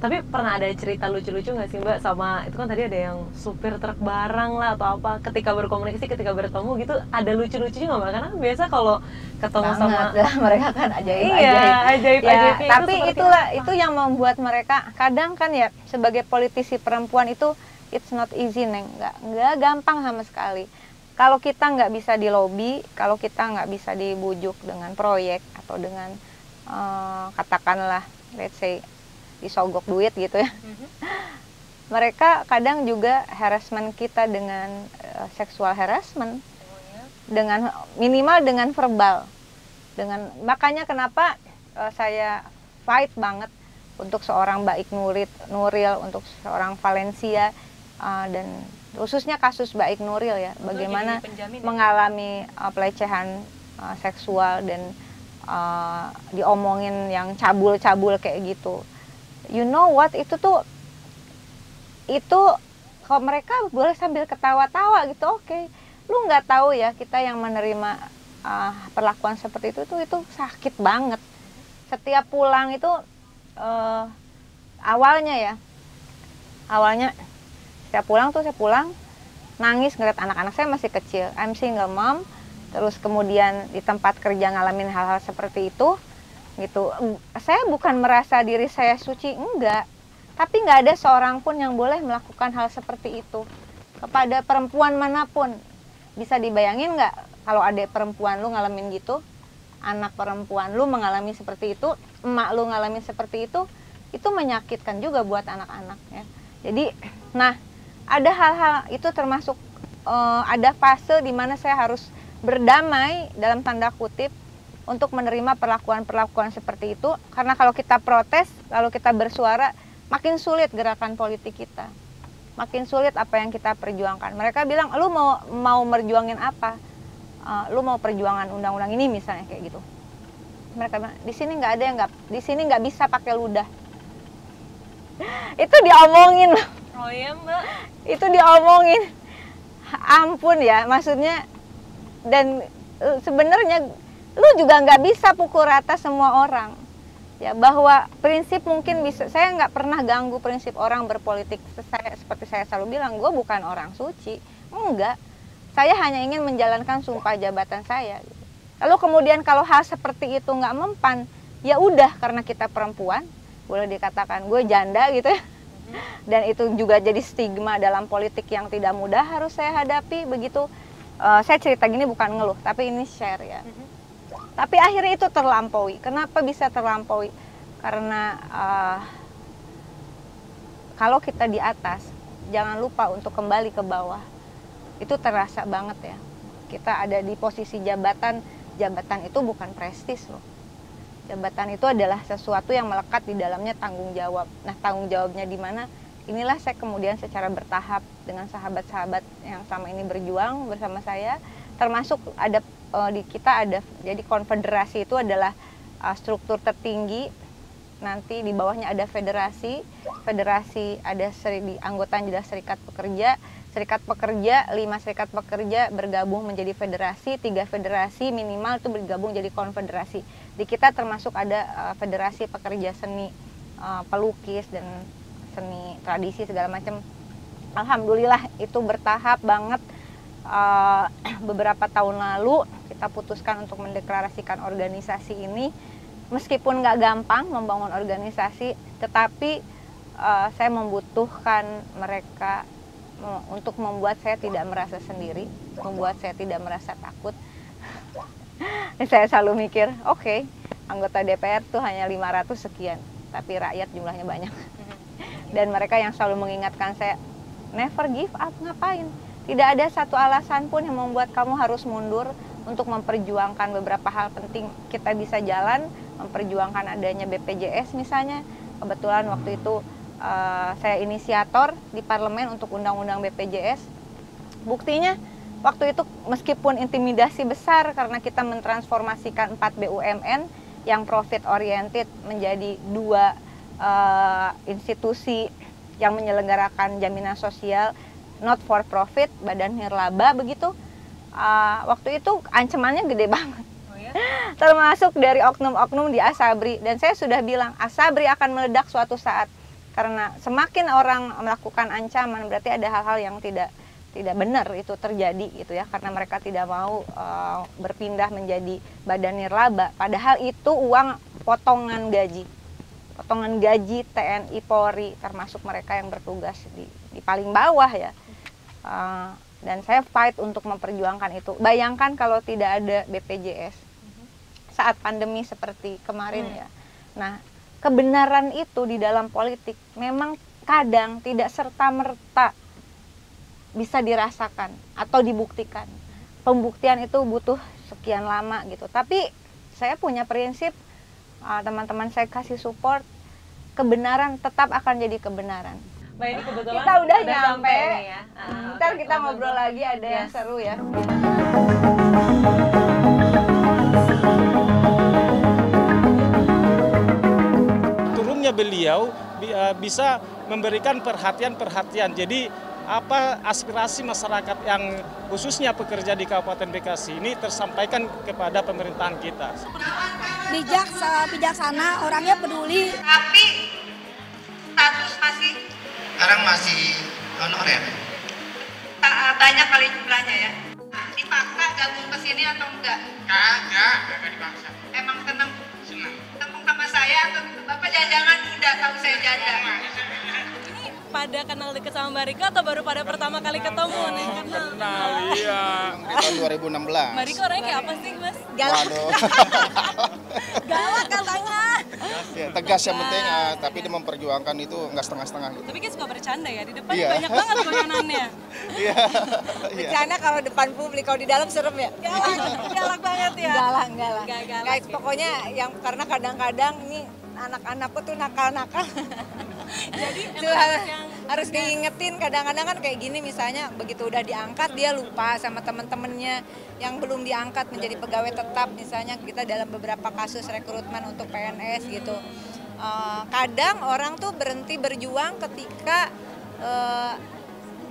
Tapi pernah ada cerita lucu-lucu nggak sih Mbak sama itu kan tadi ada yang supir truk barang lah atau apa ketika berkomunikasi ketika bertemu gitu ada lucu-lucunya nggak Mbak? Karena bisa kalau ketemu Banget, sama ya, mereka kan ajaib iya, ajaib. ya, ajaib tapi itu itulah apa? itu yang membuat mereka kadang kan ya sebagai politisi perempuan itu it's not easy neng nggak nggak gampang sama sekali kalau kita nggak bisa di lobby kalau kita nggak bisa dibujuk dengan proyek atau dengan uh, katakanlah let's say disogok duit gitu ya. Mm-hmm. Mereka kadang juga harassment kita dengan uh, seksual harassment. Oh, ya? Dengan minimal dengan verbal. Dengan makanya kenapa uh, saya fight banget untuk seorang Baik Nurit Nuril, untuk seorang Valencia uh, dan khususnya kasus Baik Nuril ya, bagaimana ya? mengalami uh, pelecehan uh, seksual dan uh, diomongin yang cabul-cabul kayak gitu you know what? Itu tuh itu kalau mereka boleh sambil ketawa-tawa gitu oke. Okay. lu nggak tahu ya kita yang menerima uh, perlakuan seperti itu tuh itu sakit banget. Setiap pulang itu uh, awalnya ya awalnya saya pulang tuh saya pulang nangis ngeliat anak-anak saya masih kecil. I'm single mom. Terus kemudian di tempat kerja ngalamin hal-hal seperti itu gitu. Saya bukan merasa diri saya suci enggak. Tapi nggak ada seorang pun yang boleh melakukan hal seperti itu kepada perempuan mana pun. Bisa dibayangin nggak kalau ada perempuan lu ngalamin gitu anak perempuan lu mengalami seperti itu emak lu ngalamin seperti itu itu menyakitkan juga buat anak-anak ya. Jadi nah ada hal-hal itu termasuk uh, ada fase di mana saya harus berdamai dalam tanda kutip untuk menerima perlakuan-perlakuan seperti itu karena kalau kita protes lalu kita bersuara makin sulit gerakan politik kita makin sulit apa yang kita perjuangkan. Mereka bilang, lu mau mau merjuangin apa? Uh, lu mau perjuangan undang-undang ini misalnya kayak gitu. Mereka bilang, di sini nggak ada yang nggak, di sini nggak bisa pakai ludah. itu diomongin. Oh iya mbak. Itu diomongin. Ampun ya, maksudnya dan uh, sebenarnya lu juga nggak bisa pukul rata semua orang. Ya bahwa prinsip mungkin bisa saya nggak pernah ganggu prinsip orang berpolitik. Saya seperti saya selalu bilang gue bukan orang suci. Enggak. Saya hanya ingin menjalankan sumpah jabatan saya. Lalu kemudian kalau hal seperti itu nggak mempan ya udah karena kita perempuan boleh dikatakan gue janda gitu ya. Dan itu juga jadi stigma dalam politik yang tidak mudah harus saya hadapi begitu. Uh, saya cerita gini bukan ngeluh tapi ini share ya tapi akhirnya itu terlampaui. Kenapa bisa terlampaui? Karena uh, kalau kita di atas, jangan lupa untuk kembali ke bawah. Itu terasa banget ya. Kita ada di posisi jabatan, jabatan itu bukan prestis loh. Jabatan itu adalah sesuatu yang melekat di dalamnya tanggung jawab. Nah, tanggung jawabnya di mana? Inilah saya kemudian secara bertahap dengan sahabat-sahabat yang sama ini berjuang bersama saya, termasuk ada uh, di kita ada jadi konfederasi itu adalah uh, struktur tertinggi. Nanti di bawahnya ada federasi federasi ada seri di anggota adalah serikat pekerja serikat pekerja lima serikat pekerja bergabung menjadi federasi tiga federasi minimal itu bergabung jadi konfederasi. Di kita termasuk ada uh, federasi pekerja seni uh, pelukis dan seni tradisi segala macam. Alhamdulillah itu bertahap banget uh, beberapa tahun lalu kita putuskan untuk mendeklarasikan organisasi ini. Meskipun nggak gampang membangun organisasi tetapi uh, saya membutuhkan mereka untuk membuat saya tidak merasa sendiri membuat saya tidak merasa takut. Saya selalu mikir oke okay, anggota DPR tuh hanya 500 sekian tapi rakyat jumlahnya banyak. Dan mereka yang selalu mengingatkan saya never give up ngapain tidak ada satu alasan pun yang membuat kamu harus mundur untuk memperjuangkan beberapa hal penting. Kita bisa jalan, memperjuangkan adanya BPJS misalnya. Kebetulan waktu itu uh, saya inisiator di parlemen untuk undang-undang BPJS. Buktinya waktu itu meskipun intimidasi besar karena kita mentransformasikan 4 BUMN yang profit oriented menjadi dua uh, institusi yang menyelenggarakan jaminan sosial not for profit badan nirlaba begitu. Uh, waktu itu ancamannya gede banget. Oh ya? termasuk dari oknum-oknum di Asabri. Dan saya sudah bilang Asabri akan meledak suatu saat. Karena semakin orang melakukan ancaman berarti ada hal-hal yang tidak tidak benar itu terjadi gitu ya. Karena mereka tidak mau uh, berpindah menjadi badan nirlaba. Padahal itu uang potongan gaji. Potongan gaji TNI Polri termasuk mereka yang bertugas di, di paling bawah ya uh, dan saya fight untuk memperjuangkan itu. Bayangkan kalau tidak ada BPJS saat pandemi seperti kemarin hmm. ya. Nah, kebenaran itu di dalam politik memang kadang tidak serta merta bisa dirasakan atau dibuktikan. Pembuktian itu butuh sekian lama gitu. Tapi saya punya prinsip ah, teman-teman uh, saya kasih support kebenaran tetap akan jadi kebenaran Mbak ini kebetulan kita udah, udah nyampe. nih ya. Uh, Ntar kita ngobrol lagi ada yes. yang seru ya. Turunnya beliau eh, bisa memberikan perhatian-perhatian. Jadi apa aspirasi masyarakat yang khususnya pekerja di Kabupaten Bekasi ini tersampaikan kepada pemerintahan kita. Bijak, bijaksana, orangnya peduli. Tapi status masih sekarang masih honorer. Banyak kali jumlahnya ya. Dipaksa gabung ke sini atau enggak? Kagak, kagak dipaksa. Emang seneng? Seneng. Seneng sama saya atau Bapak jangan-jangan udah tahu saya janda? pada kenal deket sama Mbak Rika atau baru pada pertama kali ketemu nih? Kenal, iya. Tahun 2016. Mbak Rika orangnya kayak apa sih, Mas? Galak. Waduh. Galak katanya. Ya, tegas yang penting, uh, tapi dia memperjuangkan itu nggak setengah-setengah gitu. Tapi kan suka bercanda ya, di depan iya. banyak banget makanannya. Iya. Bercanda kalau depan publik, kalau di dalam serem ya. Galak, galak banget ya. Galak, galak. Gak, galak. Guys, pokoknya yang karena kadang-kadang ini anak-anakku tuh nakal-nakal. Jadi emang yang harus diingetin kadang-kadang kan kayak gini misalnya begitu udah diangkat dia lupa sama teman-temannya yang belum diangkat menjadi pegawai tetap. Misalnya kita dalam beberapa kasus rekrutmen untuk PNS gitu. Eh, kadang orang tuh berhenti berjuang ketika eh,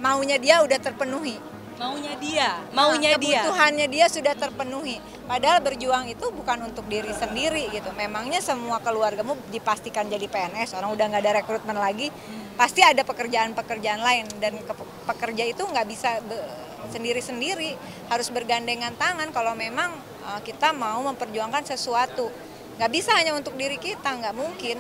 maunya dia udah terpenuhi Maunya dia, maunya Nah, dia. kebutuhannya dia sudah terpenuhi. Padahal berjuang itu bukan untuk diri sendiri gitu. Memangnya semua keluargamu dipastikan jadi PNS, orang udah nggak ada rekrutmen lagi, pasti ada pekerjaan-pekerjaan lain dan ke- pekerja itu nggak bisa sendiri-sendiri, harus bergandengan tangan kalau memang uh, kita mau memperjuangkan sesuatu. Nggak bisa hanya untuk diri kita, nggak mungkin.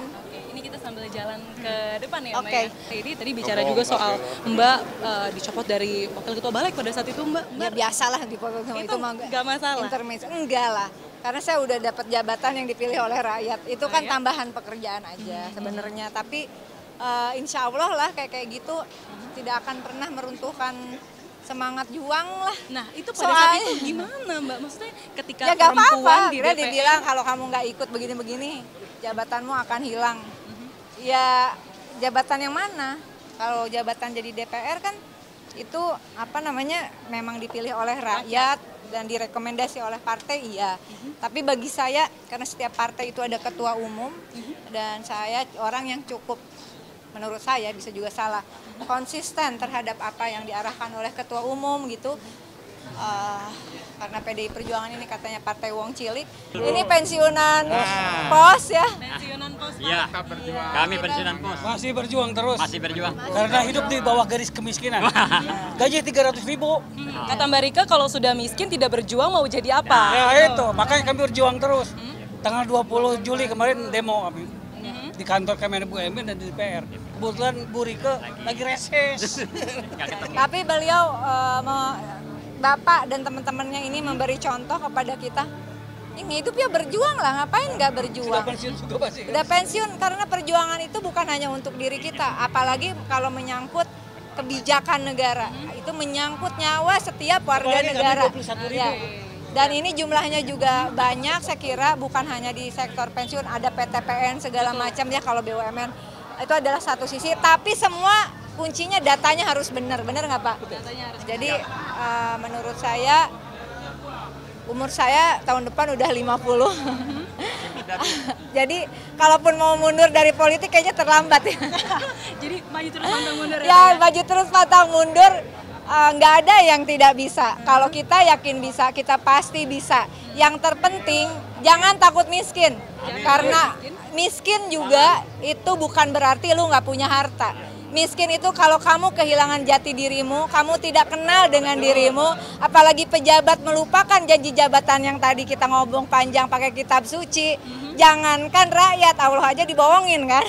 Kita sambil jalan ke depan ya, Mbak. Oke. ya. Jadi tadi bicara juga soal Mbak eh, dicopot dari wakil ketua balik pada saat itu Mbak. Ya Mbak biasalah di pokok Itu itu, nggak masalah? Intermezzo enggak lah. Karena saya udah dapat jabatan yang dipilih oleh rakyat. Itu kan Rakyat? tambahan pekerjaan aja sebenarnya. Tapi eh, insya Allah lah kayak kayak gitu tidak akan pernah meruntuhkan semangat juang lah. Nah, itu pada saat Soalnya- itu gimana, Mbak? Maksudnya ketika ya gak perempuan apa-apa. di Kira DPR dibilang kalau kamu nggak ikut begini-begini jabatanmu akan hilang. Mhm. Ya jabatan yang mana? Kalau jabatan jadi DPR kan itu apa namanya memang dipilih oleh rakyat dan direkomendasi oleh partai iya. Mhm. Tapi bagi saya karena setiap partai itu ada ketua umum Mhm. dan saya orang yang cukup menurut saya bisa juga salah konsisten terhadap apa yang diarahkan oleh ketua umum gitu Eh, karena PDI Perjuangan ini katanya partai Wong Cilik ini pensiunan pos ya pensiunan pos Pak. Iya, kami pensiunan pos. Masih berjuang terus. Masih berjuang. Karena hidup di bawah garis kemiskinan. Gaji 300 ribu. Hmm, Kata Mbak Rika kalau sudah miskin tidak berjuang mau jadi apa? Ya itu, makanya kami berjuang terus. Tanggal 20 Juli kemarin demo kami. Di kantor Kementerian BUMN dan di DPR. Kebetulan Bu Rike lagi reses. Nggak ketemu. tapi beliau me- bapak dan teman-temannya ini memberi contoh kepada kita. Ini hidup ya berjuang lah ngapain nggak Sudah berjuang pensiun juga pasti. udah pensiun karena perjuangan itu bukan hanya untuk diri kita apalagi kalau menyangkut kebijakan negara. Itu menyangkut nyawa setiap warga Apalagi negara. 21.000. Ya. dan ini jumlahnya juga banyak saya kira bukan hanya di sektor pensiun ada PTPN segala macam ya kalau BUMN itu adalah satu sisi. Tapi semua kuncinya datanya harus benar benar nggak pak? Jadi eh, menurut saya umur saya tahun depan udah 50 jadi kalaupun mau mundur dari politik kayaknya terlambat. Ya Jadi maju terus pantang mundur ya. ya maju terus patang mundur eh, nggak ada yang tidak bisa. Kalau kita yakin bisa kita pasti bisa. Yang terpenting jangan takut miskin. Karena miskin juga itu bukan berarti lu nggak punya harta miskin itu kalau kamu kehilangan jati dirimu kamu tidak kenal dengan dirimu apalagi pejabat melupakan janji jabatan yang tadi kita ngomong panjang pakai kitab suci. Jangankan rakyat Allah aja dibohongin kan?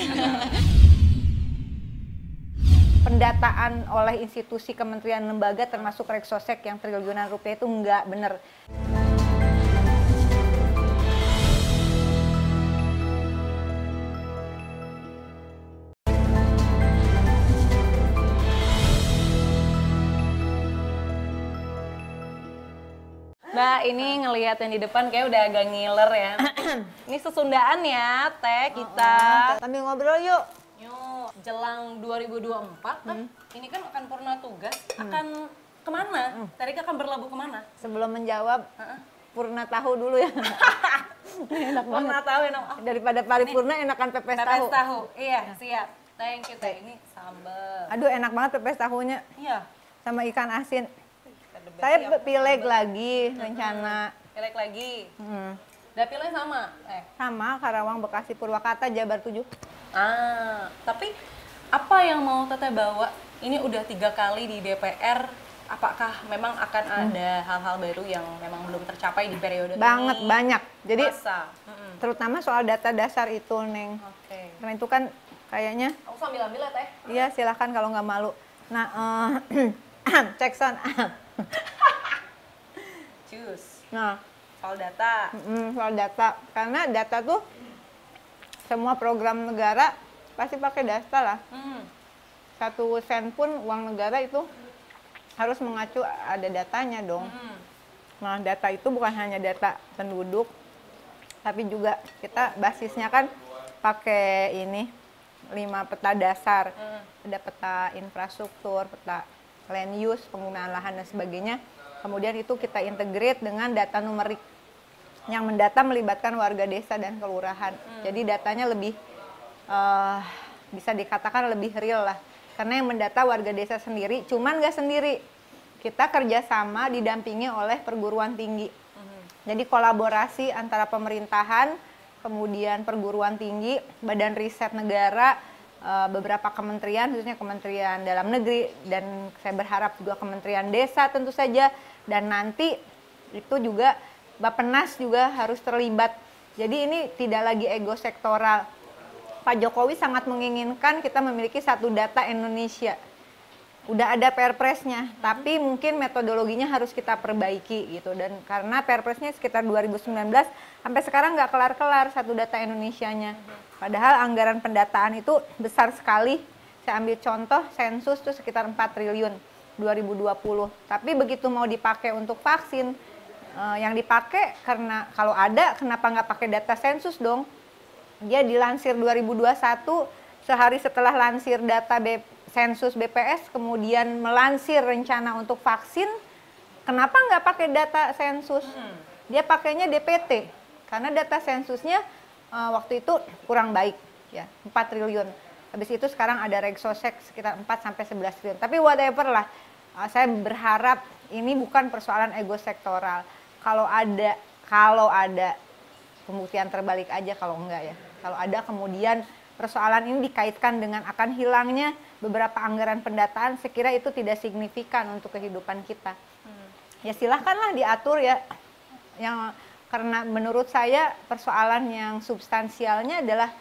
Pendataan oleh institusi kementerian lembaga termasuk Reksosek yang triliunan rupiah itu enggak benar. Mbak, ini ngelihat yang di depan kayak udah agak ngiler ya. ini sesundaan ya, teh kita. Sambil ngobrol yuk. Yuk, jelang 2024 kan, ini kan akan purna tugas, akan ke mana? Tarika akan berlabuh ke mana? Sebelum menjawab, purna tahu dulu ya. Enak banget. Purna tahu ya, Nom. Ah, Daripada paripurna enakan pepes Pepes tahu. tahu. Iya, siap. Thank you, teh. Ini sambal. Aduh enak banget pepes tahunya Iya. sama ikan asin. Saya ya. pileg lagi rencana. Pilek lagi. Hmm. Dapilnya sama? Eh. Sama Karawang, Bekasi, Purwakarta, Jabar 7. Ah, tapi apa yang mau Teteh bawa? Ini udah tiga kali di DPR. Apakah memang akan ada hal-hal baru yang memang belum tercapai di periode Banget, ini? banyak. Jadi Masa? Terutama soal data dasar itu, Neng. Oke. Karena itu kan kayaknya Aku sambil ambil ya, Teh. Iya silahkan kalau nggak malu. Nah, eh, cek sound. Cus. nah, Soal data. mm, soal data. Karena data tuh semua program negara pasti pakai data lah. Hmm. Satu sen pun uang negara itu harus mengacu ada datanya dong. Hmm. Nah, data itu bukan hanya data penduduk, tapi juga kita basisnya kan pakai ini lima peta dasar. Ada peta infrastruktur, peta land use, penggunaan lahan dan sebagainya. Kemudian itu kita integrate dengan data numerik yang mendata melibatkan warga desa dan kelurahan. Jadi datanya lebih eh, bisa dikatakan lebih real lah. Karena yang mendata warga desa sendiri, cuman nggak sendiri. Kita kerjasama didampingi oleh perguruan tinggi. Jadi kolaborasi antara pemerintahan, kemudian perguruan tinggi, badan riset negara, eh, beberapa kementerian, khususnya Kementerian Dalam Negeri, dan saya berharap juga Kementerian Desa tentu saja, dan nanti itu juga Bapenas juga harus terlibat. Jadi ini tidak lagi ego sektoral. Pak Jokowi sangat menginginkan kita memiliki satu data Indonesia udah ada perpresnya, tapi mungkin metodologinya harus kita perbaiki gitu dan karena perpresnya sekitar 2019 sampai sekarang nggak kelar-kelar satu data Indonesianya. Padahal anggaran pendataan itu besar sekali. Saya ambil contoh sensus itu sekitar 4 triliun 2020. Tapi begitu mau dipakai untuk vaksin eh, yang dipakai karena kalau ada kenapa nggak pakai data sensus dong? Dia dilansir 2021 sehari setelah lansir data B- sensus BPS kemudian melansir rencana untuk vaksin, kenapa nggak pakai data sensus? Dia pakainya DPT karena data sensusnya eh, waktu itu kurang baik ya 4 triliun. Habis itu sekarang ada Regsosek sekitar 4 sampai 11 triliun. Tapi whatever lah, eh, saya berharap ini bukan persoalan ego sektoral. Kalau ada kalau ada pembuktian terbalik aja kalau enggak ya. Kalau ada kemudian persoalan ini dikaitkan dengan akan hilangnya beberapa anggaran pendataan, sekira itu tidak signifikan untuk kehidupan kita. Ya silahkanlah diatur ya. Yang karena menurut saya persoalan yang substansialnya adalah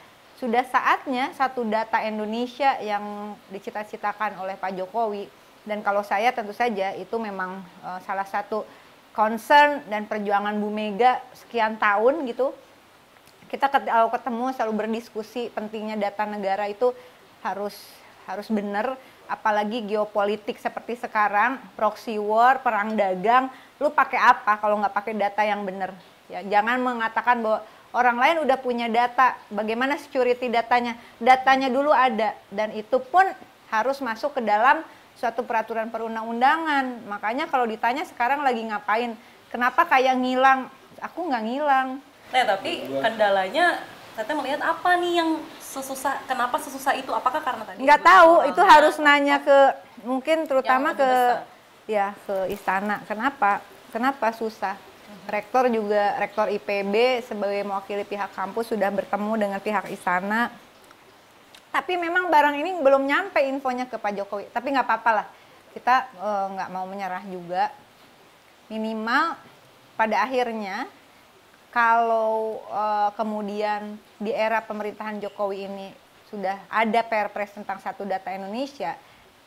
sudah saatnya satu data Indonesia yang dicita-citakan oleh Pak Jokowi dan kalau saya tentu saja itu memang eh, salah satu concern dan perjuangan Bu Mega sekian tahun gitu kita kalau ketemu selalu berdiskusi pentingnya data negara itu harus harus benar. Apalagi geopolitik seperti sekarang proxy war perang dagang lu pakai apa kalau nggak pakai data yang benar? Ya jangan mengatakan bahwa orang lain udah punya data. Bagaimana security datanya? Datanya dulu ada dan itu pun harus masuk ke dalam suatu peraturan perundang-undangan. Makanya kalau ditanya sekarang lagi ngapain? Kenapa kayak ngilang? Aku nggak ngilang Nah, tapi kendalanya Teteh melihat apa nih yang sesusah, kenapa sesusah itu? Apakah karena tadi? nggak tahu itu harus nanya ke mungkin terutama ke besar. ya ke istana. Kenapa? Kenapa susah? Rektor juga rektor IPB sebagai mewakili pihak kampus sudah bertemu dengan pihak istana. Tapi memang barang ini belum nyampe infonya ke Pak Jokowi. Tapi nggak apa-apa lah. Kita eh, nggak mau menyerah juga. Minimal pada akhirnya kalau eh, kemudian di era pemerintahan Jokowi ini sudah ada perpres tentang satu data Indonesia,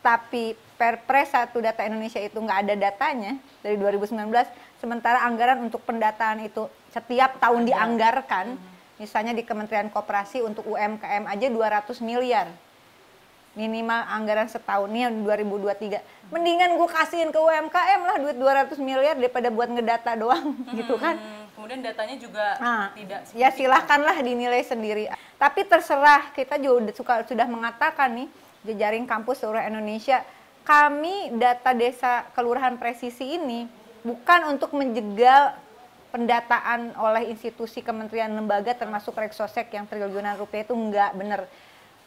tapi perpres satu data Indonesia itu nggak ada datanya dari 2019, sementara anggaran untuk pendataan itu setiap tahun dianggarkan, misalnya di Kementerian Koperasi untuk UMKM aja 200 miliar. Minimal anggaran setahunnya 2023 mendingan gue kasihin ke UMKM lah duit 200 miliar daripada buat ngedata doang gitu kan? Hmm, kemudian datanya juga Nah, tidak ya silahkanlah dinilai sendiri. Tapi terserah kita juga suka sudah mengatakan nih jejaring kampus seluruh Indonesia, kami data desa kelurahan presisi ini bukan untuk menjegal pendataan oleh institusi kementerian lembaga termasuk Reksosek yang triliunan rupiah itu enggak benar.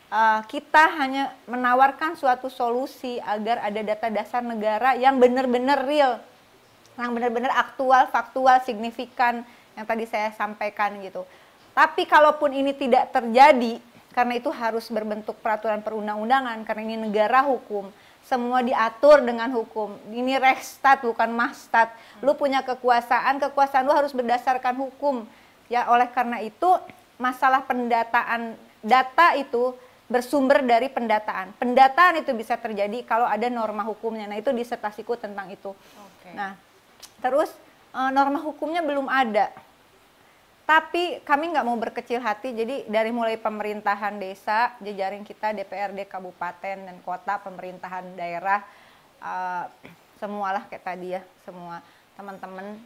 Eh, kita hanya menawarkan suatu solusi agar ada data dasar negara yang benar-benar real yang benar-benar aktual, faktual, signifikan yang tadi saya sampaikan gitu. Tapi kalaupun ini tidak terjadi, karena itu harus berbentuk peraturan perundang-undangan, karena ini negara hukum, semua diatur dengan hukum. Ini restat bukan mastat. Lu punya kekuasaan, kekuasaan lu harus berdasarkan hukum. Ya oleh karena itu masalah pendataan data itu bersumber dari pendataan. Pendataan itu bisa terjadi kalau ada norma hukumnya. Nah itu disertasiku tentang itu. Nah Terus eh, norma hukumnya belum ada. Tapi kami nggak mau berkecil hati, jadi dari mulai pemerintahan desa, jejaring kita DPRD kabupaten dan kota, pemerintahan daerah, eh, semualah kayak tadi ya, semua teman-teman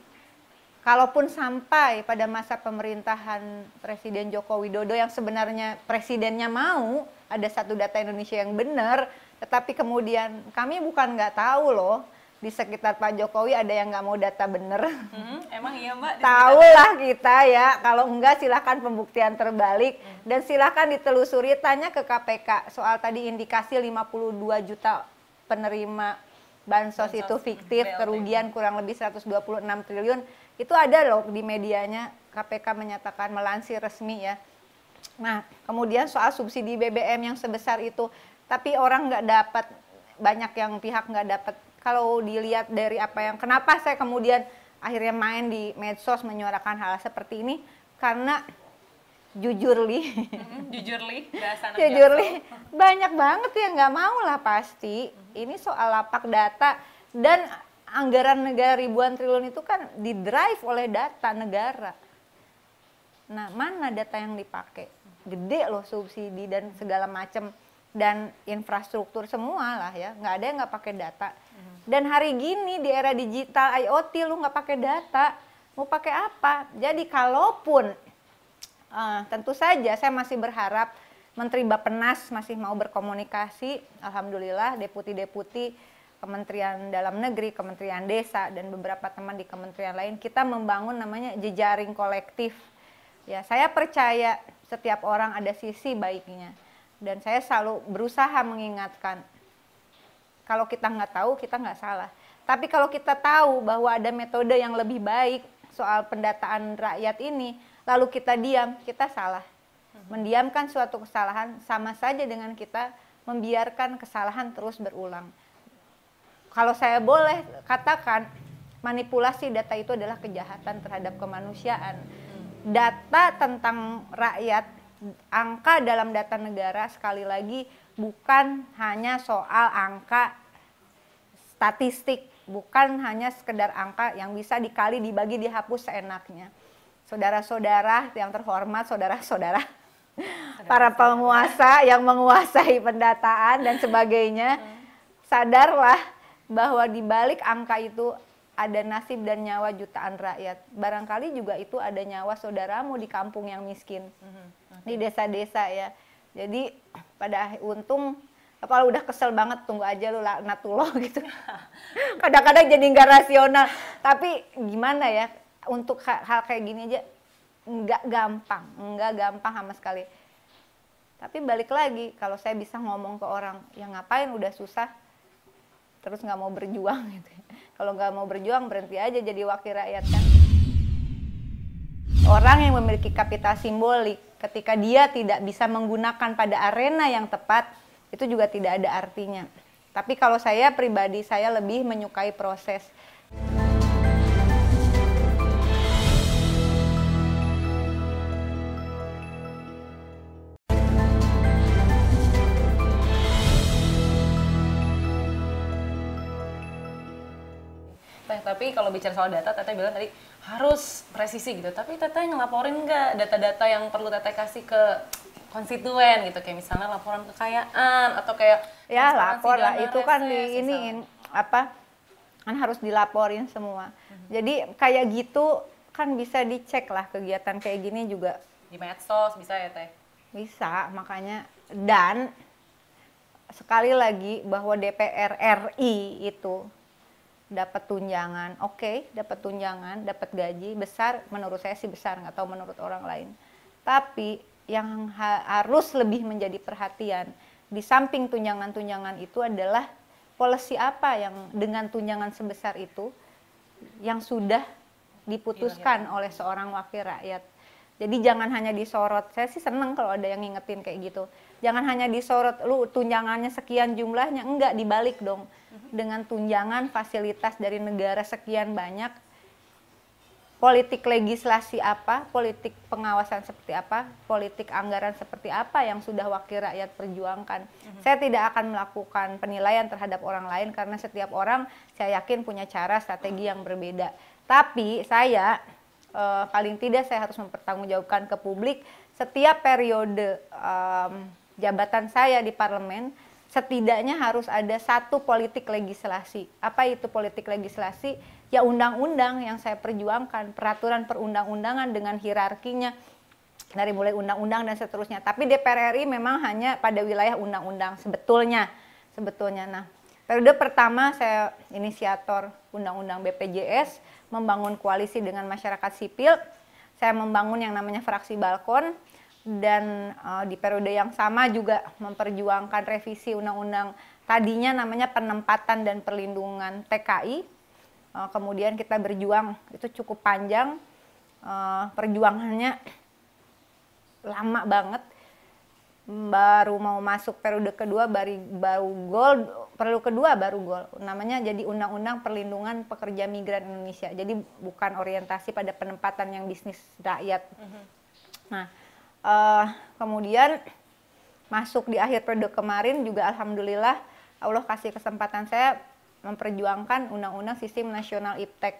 kalaupun sampai pada masa pemerintahan Presiden Joko Widodo yang sebenarnya presidennya mau ada satu data Indonesia yang benar, tetapi kemudian kami bukan nggak tahu loh di sekitar Pak Jokowi ada yang nggak mau data benar. Hmm, emang iya mbak? Tahu lah kita ya, kalau enggak silahkan pembuktian terbalik dan silahkan ditelusuri tanya ke KPK soal tadi indikasi 52 juta penerima bansos, Bansos, itu fiktif, BLT. kerugian kurang lebih 126 triliun. Itu ada loh di medianya, KPK menyatakan melansir resmi ya. Nah, kemudian soal subsidi BBM yang sebesar itu, tapi orang nggak dapat, banyak yang pihak nggak dapat. Kalau dilihat dari apa yang, kenapa saya kemudian akhirnya main di medsos menyuarakan hal seperti ini, karena jujur li, jujur li, bahasa anak jujur li, banyak banget yang nggak mau lah pasti. Ini soal lapak data dan anggaran negara ribuan triliun itu kan didrive oleh data negara. Nah, mana data yang dipakai? Gede loh subsidi dan segala macam dan infrastruktur semua lah ya. Nggak ada yang nggak pakai data. Dan hari gini di era digital IoT lu nggak pakai data, mau pakai apa? Jadi kalaupun eh, tentu saja saya masih berharap Menteri Bapenas masih mau berkomunikasi. Alhamdulillah deputi-deputi Kementerian Dalam Negeri, Kementerian Desa dan beberapa teman di kementerian lain kita membangun namanya jejaring kolektif. Ya, saya percaya setiap orang ada sisi baiknya dan saya selalu berusaha mengingatkan kalau kita nggak tahu kita nggak salah. Tapi kalau kita tahu bahwa ada metode yang lebih baik soal pendataan rakyat ini, lalu kita diam, kita salah. Mendiamkan suatu kesalahan sama saja dengan kita membiarkan kesalahan terus berulang. Kalau saya boleh katakan, manipulasi data itu adalah kejahatan terhadap kemanusiaan. Data tentang rakyat, angka dalam data negara sekali lagi bukan hanya soal angka statistik, bukan hanya sekedar angka yang bisa dikali, dibagi, dihapus seenaknya. Saudara-saudara yang terhormat, saudara-saudara, para penguasa yang menguasai pendataan dan sebagainya, sadarlah bahwa di balik angka itu ada nasib dan nyawa jutaan rakyat. Barangkali juga itu ada nyawa saudaramu di kampung yang miskin, di desa-desa ya. Jadi pada untung kalau udah kesel banget tunggu aja lu laknatullah gitu. Kadang-kadang jadi nggak rasional. Tapi gimana ya untuk hal, hal kayak gini aja nggak gampang, nggak gampang sama sekali. Tapi balik lagi kalau saya bisa ngomong ke orang yang ngapain udah susah terus nggak mau berjuang gitu. Kalau nggak mau berjuang berhenti aja jadi wakil rakyat kan. Orang yang memiliki kapital simbolik ketika dia tidak bisa menggunakan pada arena yang tepat itu juga tidak ada artinya. Tapi kalau saya pribadi saya lebih menyukai proses. Tapi kalau bicara soal data, Teteh bilang tadi harus presisi gitu. Tapi Teteh ngelaporin nggak data-data yang perlu Teteh kasih ke konstituen gitu? Kayak misalnya laporan kekayaan atau kayak Ya lapor lah itu kan di iniin apa kan harus dilaporin semua. Jadi kayak gitu kan bisa dicek lah kegiatan kayak gini juga Di medsos bisa ya Teh? bisa makanya dan sekali lagi bahwa DPR RI itu dapat tunjangan, oke, dapat tunjangan, dapat gaji besar, menurut saya sih besar, nggak tahu menurut orang lain. Tapi yang ha- harus lebih menjadi perhatian di samping tunjangan-tunjangan itu adalah polisi apa yang dengan tunjangan sebesar itu yang sudah diputuskan oleh seorang wakil rakyat. Jadi jangan hanya disorot. Saya sih seneng kalau ada yang ngingetin kayak gitu. Jangan hanya disorot, lu tunjangannya sekian jumlahnya, enggak dibalik dong. Dengan tunjangan fasilitas dari negara sekian banyak, politik legislasi apa, politik pengawasan seperti apa, politik anggaran seperti apa yang sudah wakil rakyat perjuangkan. Saya tidak akan melakukan penilaian terhadap orang lain karena setiap orang saya yakin punya cara strategi yang berbeda. Tapi saya eh, paling tidak saya harus mempertanggungjawabkan ke publik setiap periode em, jabatan saya di parlemen setidaknya harus ada satu politik legislasi. Apa itu politik legislasi? Ya undang-undang yang saya perjuangkan, peraturan perundang-undangan dengan hierarkinya dari mulai undang-undang dan seterusnya. Tapi DPR RI memang hanya pada wilayah undang-undang sebetulnya. Sebetulnya. Nah, periode pertama saya inisiator undang-undang BPJS, membangun koalisi dengan masyarakat sipil. Saya membangun yang namanya fraksi balkon dan uh, di periode yang sama juga memperjuangkan revisi undang-undang tadinya namanya penempatan dan perlindungan TKI. Uh, kemudian kita berjuang itu cukup panjang uh, perjuangannya lama banget baru mau masuk periode kedua baru baru gol periode kedua baru gol namanya jadi undang-undang perlindungan pekerja migran Indonesia. Jadi bukan orientasi pada penempatan yang bisnis rakyat. Nah uh, kemudian masuk di akhir periode kemarin juga alhamdulillah Allah kasih kesempatan saya memperjuangkan undang-undang sistem nasional iptek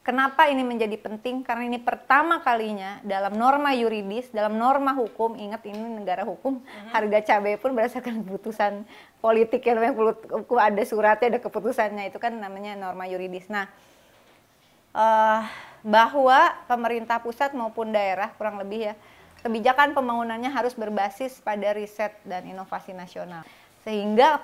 Kenapa ini menjadi penting? Karena ini pertama kalinya dalam norma yuridis, dalam norma hukum, ingat ini negara hukum, harga cabai pun berdasarkan keputusan politik yang namanya hukum ada suratnya, ada keputusannya, itu kan namanya norma yuridis. Nah, uh, bahwa pemerintah pusat maupun daerah kurang lebih ya, kebijakan pembangunannya harus berbasis pada riset dan inovasi nasional. Sehingga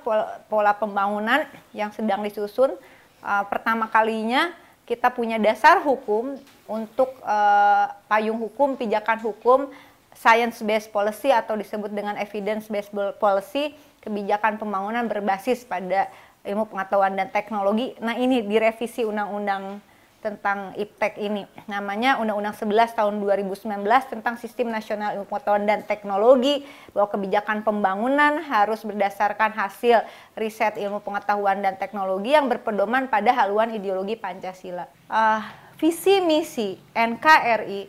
pola pembangunan yang sedang disusun uh, pertama kalinya kita punya dasar hukum untuk uh, payung hukum, pijakan hukum, science based policy atau disebut dengan evidence based policy, kebijakan pembangunan berbasis pada ilmu pengetahuan dan teknologi. Nah, ini direvisi undang-undang tentang IPTEK ini. Namanya Undang-Undang 11 tahun 2019 tentang Sistem Nasional Ilmu Pengetahuan dan Teknologi bahwa kebijakan pembangunan harus berdasarkan hasil riset ilmu pengetahuan dan teknologi yang berpedoman pada haluan ideologi Pancasila. Uh, visi misi NKRI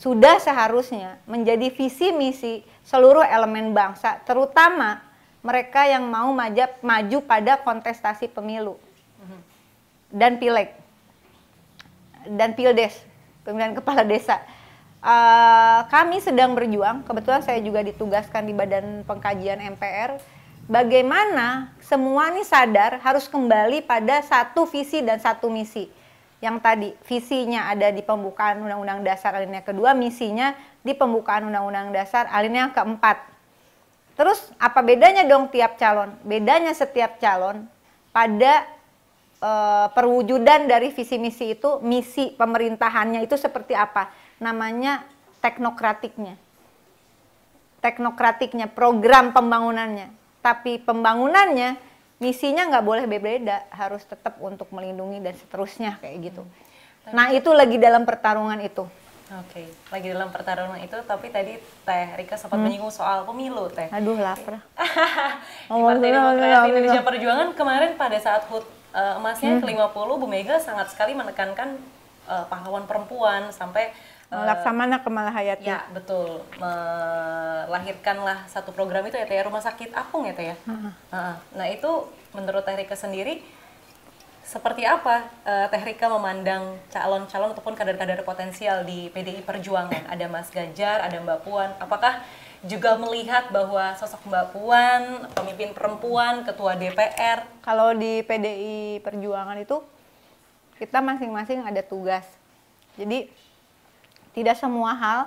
sudah seharusnya menjadi visi misi seluruh elemen bangsa, terutama mereka yang mau majap, maju pada kontestasi pemilu dan pileg dan Pildes, pemilihan kepala desa. Uh, kami sedang berjuang, kebetulan saya juga ditugaskan di Badan Pengkajian MPR, bagaimana semua ini sadar harus kembali pada satu visi dan satu misi. Yang tadi visinya ada di pembukaan Undang-Undang Dasar alinea kedua, misinya di pembukaan Undang-Undang Dasar alinea keempat. Terus apa bedanya dong tiap calon? Bedanya setiap calon pada uh, perwujudan dari visi misi itu misi pemerintahannya itu seperti apa namanya teknokratiknya teknokratiknya program pembangunannya tapi pembangunannya misinya nggak boleh berbeda harus tetap untuk melindungi dan seterusnya kayak gitu hmm. nah itu lagi dalam pertarungan itu Oke, okay. lagi dalam pertarungan itu, tapi tadi Teh Rika sempat hmm. menyinggung soal pemilu, Teh. Aduh, lapar. Di Partai Demokrasi Indonesia Perjuangan kemarin pada saat HUT uh, emasnya hmm. ke-50 Bu Mega sangat sekali menekankan uh, pahlawan perempuan sampai uh, Laksamana Kemala Hayati. Ya, betul. Melahirkanlah satu program itu ya Teh Rumah Sakit Apung ya Teh ya. Uh -huh. Nah, itu menurut Teh Rika sendiri seperti apa uh, Teh Rika memandang calon-calon ataupun kader-kader potensial di PDI Perjuangan? Ada Mas Ganjar, ada Mbak Puan. Apakah juga melihat bahwa sosok Mbak Puan, pemimpin perempuan, ketua DPR. Kalau di PDI Perjuangan itu kita masing-masing ada tugas. Jadi tidak semua hal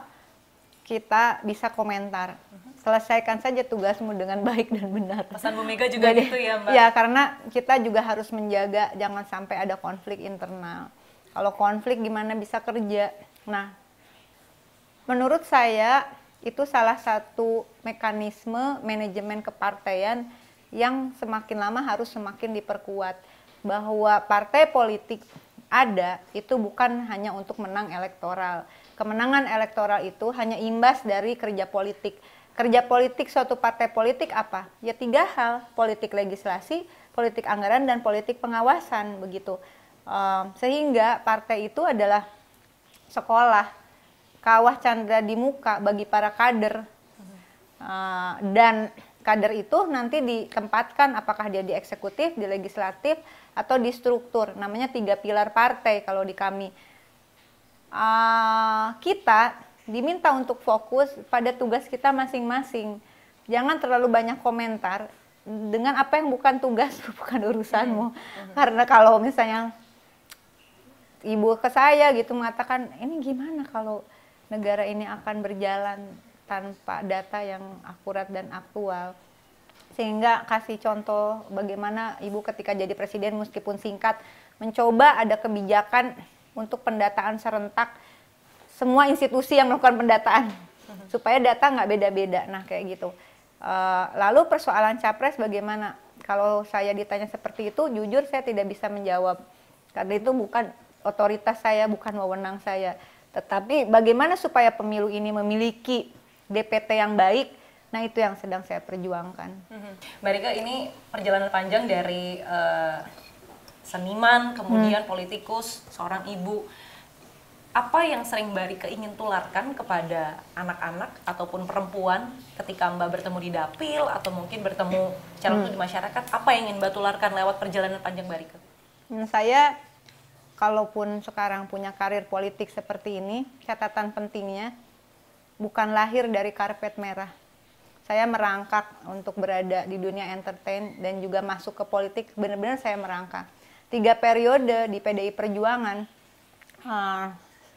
kita bisa komentar. Selesaikan saja tugasmu dengan baik dan benar. Pesan Bu Mega juga Jadi, gitu ya Mbak? Ya karena kita juga harus menjaga jangan sampai ada konflik internal. Kalau konflik gimana bisa kerja? Nah, menurut saya itu salah satu mekanisme manajemen kepartaian yang semakin lama harus semakin diperkuat bahwa partai politik ada itu bukan hanya untuk menang elektoral. Kemenangan elektoral itu hanya imbas dari kerja politik. Kerja politik suatu partai politik apa? Ya tiga hal, politik legislasi, politik anggaran, dan politik pengawasan begitu. Um, sehingga partai itu adalah sekolah kawah candra di muka bagi para kader uh, dan kader itu nanti ditempatkan apakah dia di eksekutif, di legislatif atau di struktur. Namanya tiga pilar partai kalau di kami. Uh, kita diminta untuk fokus pada tugas kita masing-masing. Jangan terlalu banyak komentar dengan apa yang bukan tugas bukan urusanmu karena kalau misalnya ibu ke saya gitu mengatakan ini gimana kalau negara ini akan berjalan tanpa data yang akurat dan aktual. Sehingga kasih contoh bagaimana ibu ketika jadi presiden meskipun singkat mencoba ada kebijakan untuk pendataan serentak semua institusi yang melakukan pendataan supaya data nggak beda-beda. Nah kayak gitu. Eh, lalu persoalan capres bagaimana? Kalau saya ditanya seperti itu jujur saya tidak bisa menjawab. Karena itu bukan otoritas saya bukan wewenang saya tetapi bagaimana supaya pemilu ini memiliki DPT yang baik nah itu yang sedang saya perjuangkan Mbak Rika ini perjalanan panjang dari eh, seniman, kemudian politikus, seorang ibu. Apa yang sering Mbak Rika ingin tularkan kepada anak-anak ataupun perempuan ketika Mbak bertemu di dapil atau mungkin bertemu secara langsung di masyarakat? Apa yang ingin Mbak tularkan lewat perjalanan panjang Mbak Rika? Hmm, saya kalaupun sekarang punya karir politik seperti ini, catatan pentingnya bukan lahir dari karpet merah. Saya merangkak untuk berada di dunia entertain dan juga masuk ke politik, benar-benar saya merangkak. Tiga periode di PDI Perjuangan, ah,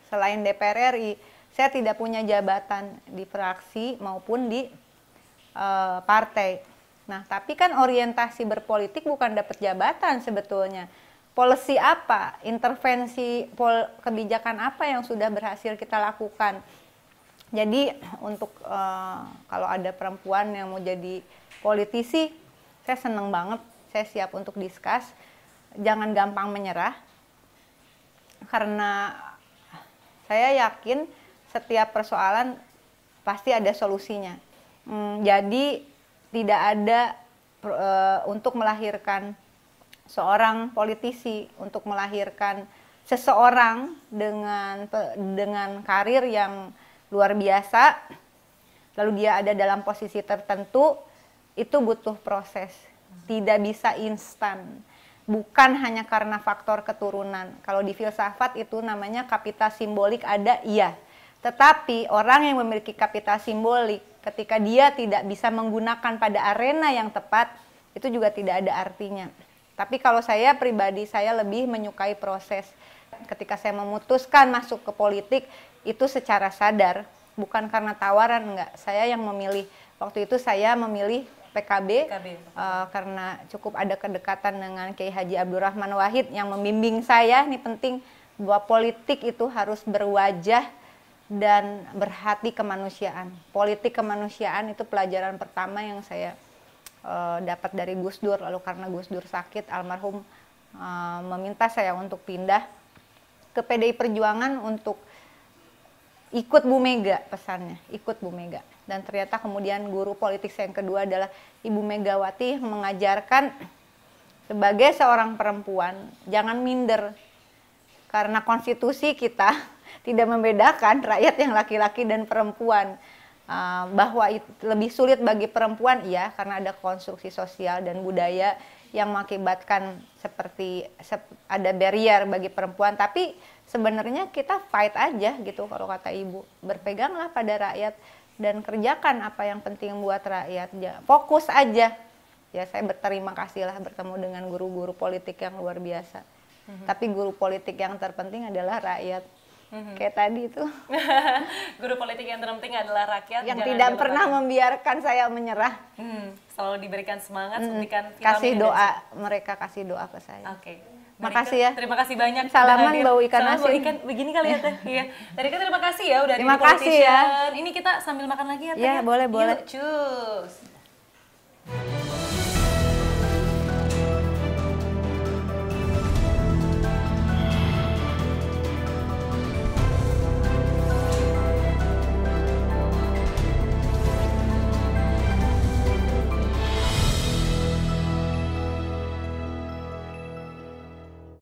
selain DPR RI, saya tidak punya jabatan di fraksi maupun di eh, partai. Nah, tapi kan orientasi berpolitik bukan dapat jabatan sebetulnya. Polisi apa, intervensi pol, kebijakan apa yang sudah berhasil kita lakukan. Jadi untuk eh, kalau ada perempuan yang mau jadi politisi, saya seneng banget, saya siap untuk diskus. Jangan gampang menyerah, karena saya yakin setiap persoalan pasti ada solusinya. Hmm, jadi tidak ada eh, untuk melahirkan seorang politisi, untuk melahirkan seseorang dengan dengan karir yang luar biasa, lalu dia ada dalam posisi tertentu, itu butuh proses, tidak bisa instan. Bukan hanya karena faktor keturunan. Kalau di filsafat itu namanya kapital simbolik ada, iya. Tetapi orang yang memiliki kapital simbolik, ketika dia tidak bisa menggunakan pada arena yang tepat, itu juga tidak ada artinya. Tapi kalau saya pribadi, saya lebih menyukai proses. Ketika saya memutuskan masuk ke politik, itu secara sadar, bukan karena tawaran, enggak. Saya yang memilih. Waktu itu saya memilih PKB, PKB. eh, karena cukup ada kedekatan dengan Kiai Haji Abdurrahman Wahid yang membimbing saya, ini penting bahwa politik itu harus berwajah dan berhati kemanusiaan. Politik kemanusiaan itu pelajaran pertama yang saya eh, dapat dari Gus Dur. Lalu karena Gus Dur sakit, almarhum eh, meminta saya untuk pindah ke PDI Perjuangan untuk ikut Bu Mega pesannya, ikut Bu Mega. Dan ternyata kemudian guru politik saya yang kedua adalah Ibu Megawati mengajarkan sebagai seorang perempuan jangan minder karena konstitusi kita tidak membedakan rakyat yang laki-laki dan perempuan Uh, bahwa itu lebih sulit bagi perempuan iya karena ada konstruksi sosial dan budaya yang mengakibatkan seperti sep- ada barrier bagi perempuan. Tapi sebenarnya kita fight aja gitu kalau kata ibu. Berpeganglah pada rakyat dan kerjakan apa yang penting buat rakyat. Fokus aja. Ya saya berterima kasih lah bertemu dengan guru-guru politik yang luar biasa. Tapi guru politik yang terpenting adalah rakyat kayak tadi itu Guru politik yang terpenting adalah rakyat. yang tidak pernah membiarkan saya menyerah Hmm, selalu diberikan semangat, Mm, suntikan kasih doa mereka kasih doa ke saya Oke. Mbak Makasih ya. Terima kasih banyak. Salaman bau ikan Salaman bau asin. ikan begini kali ya teh. Iya. Rika terima kasih ya udah Terima di kasih ya. Ini kita sambil makan lagi ya teh. Ya, boleh, Yuk, boleh. Cus.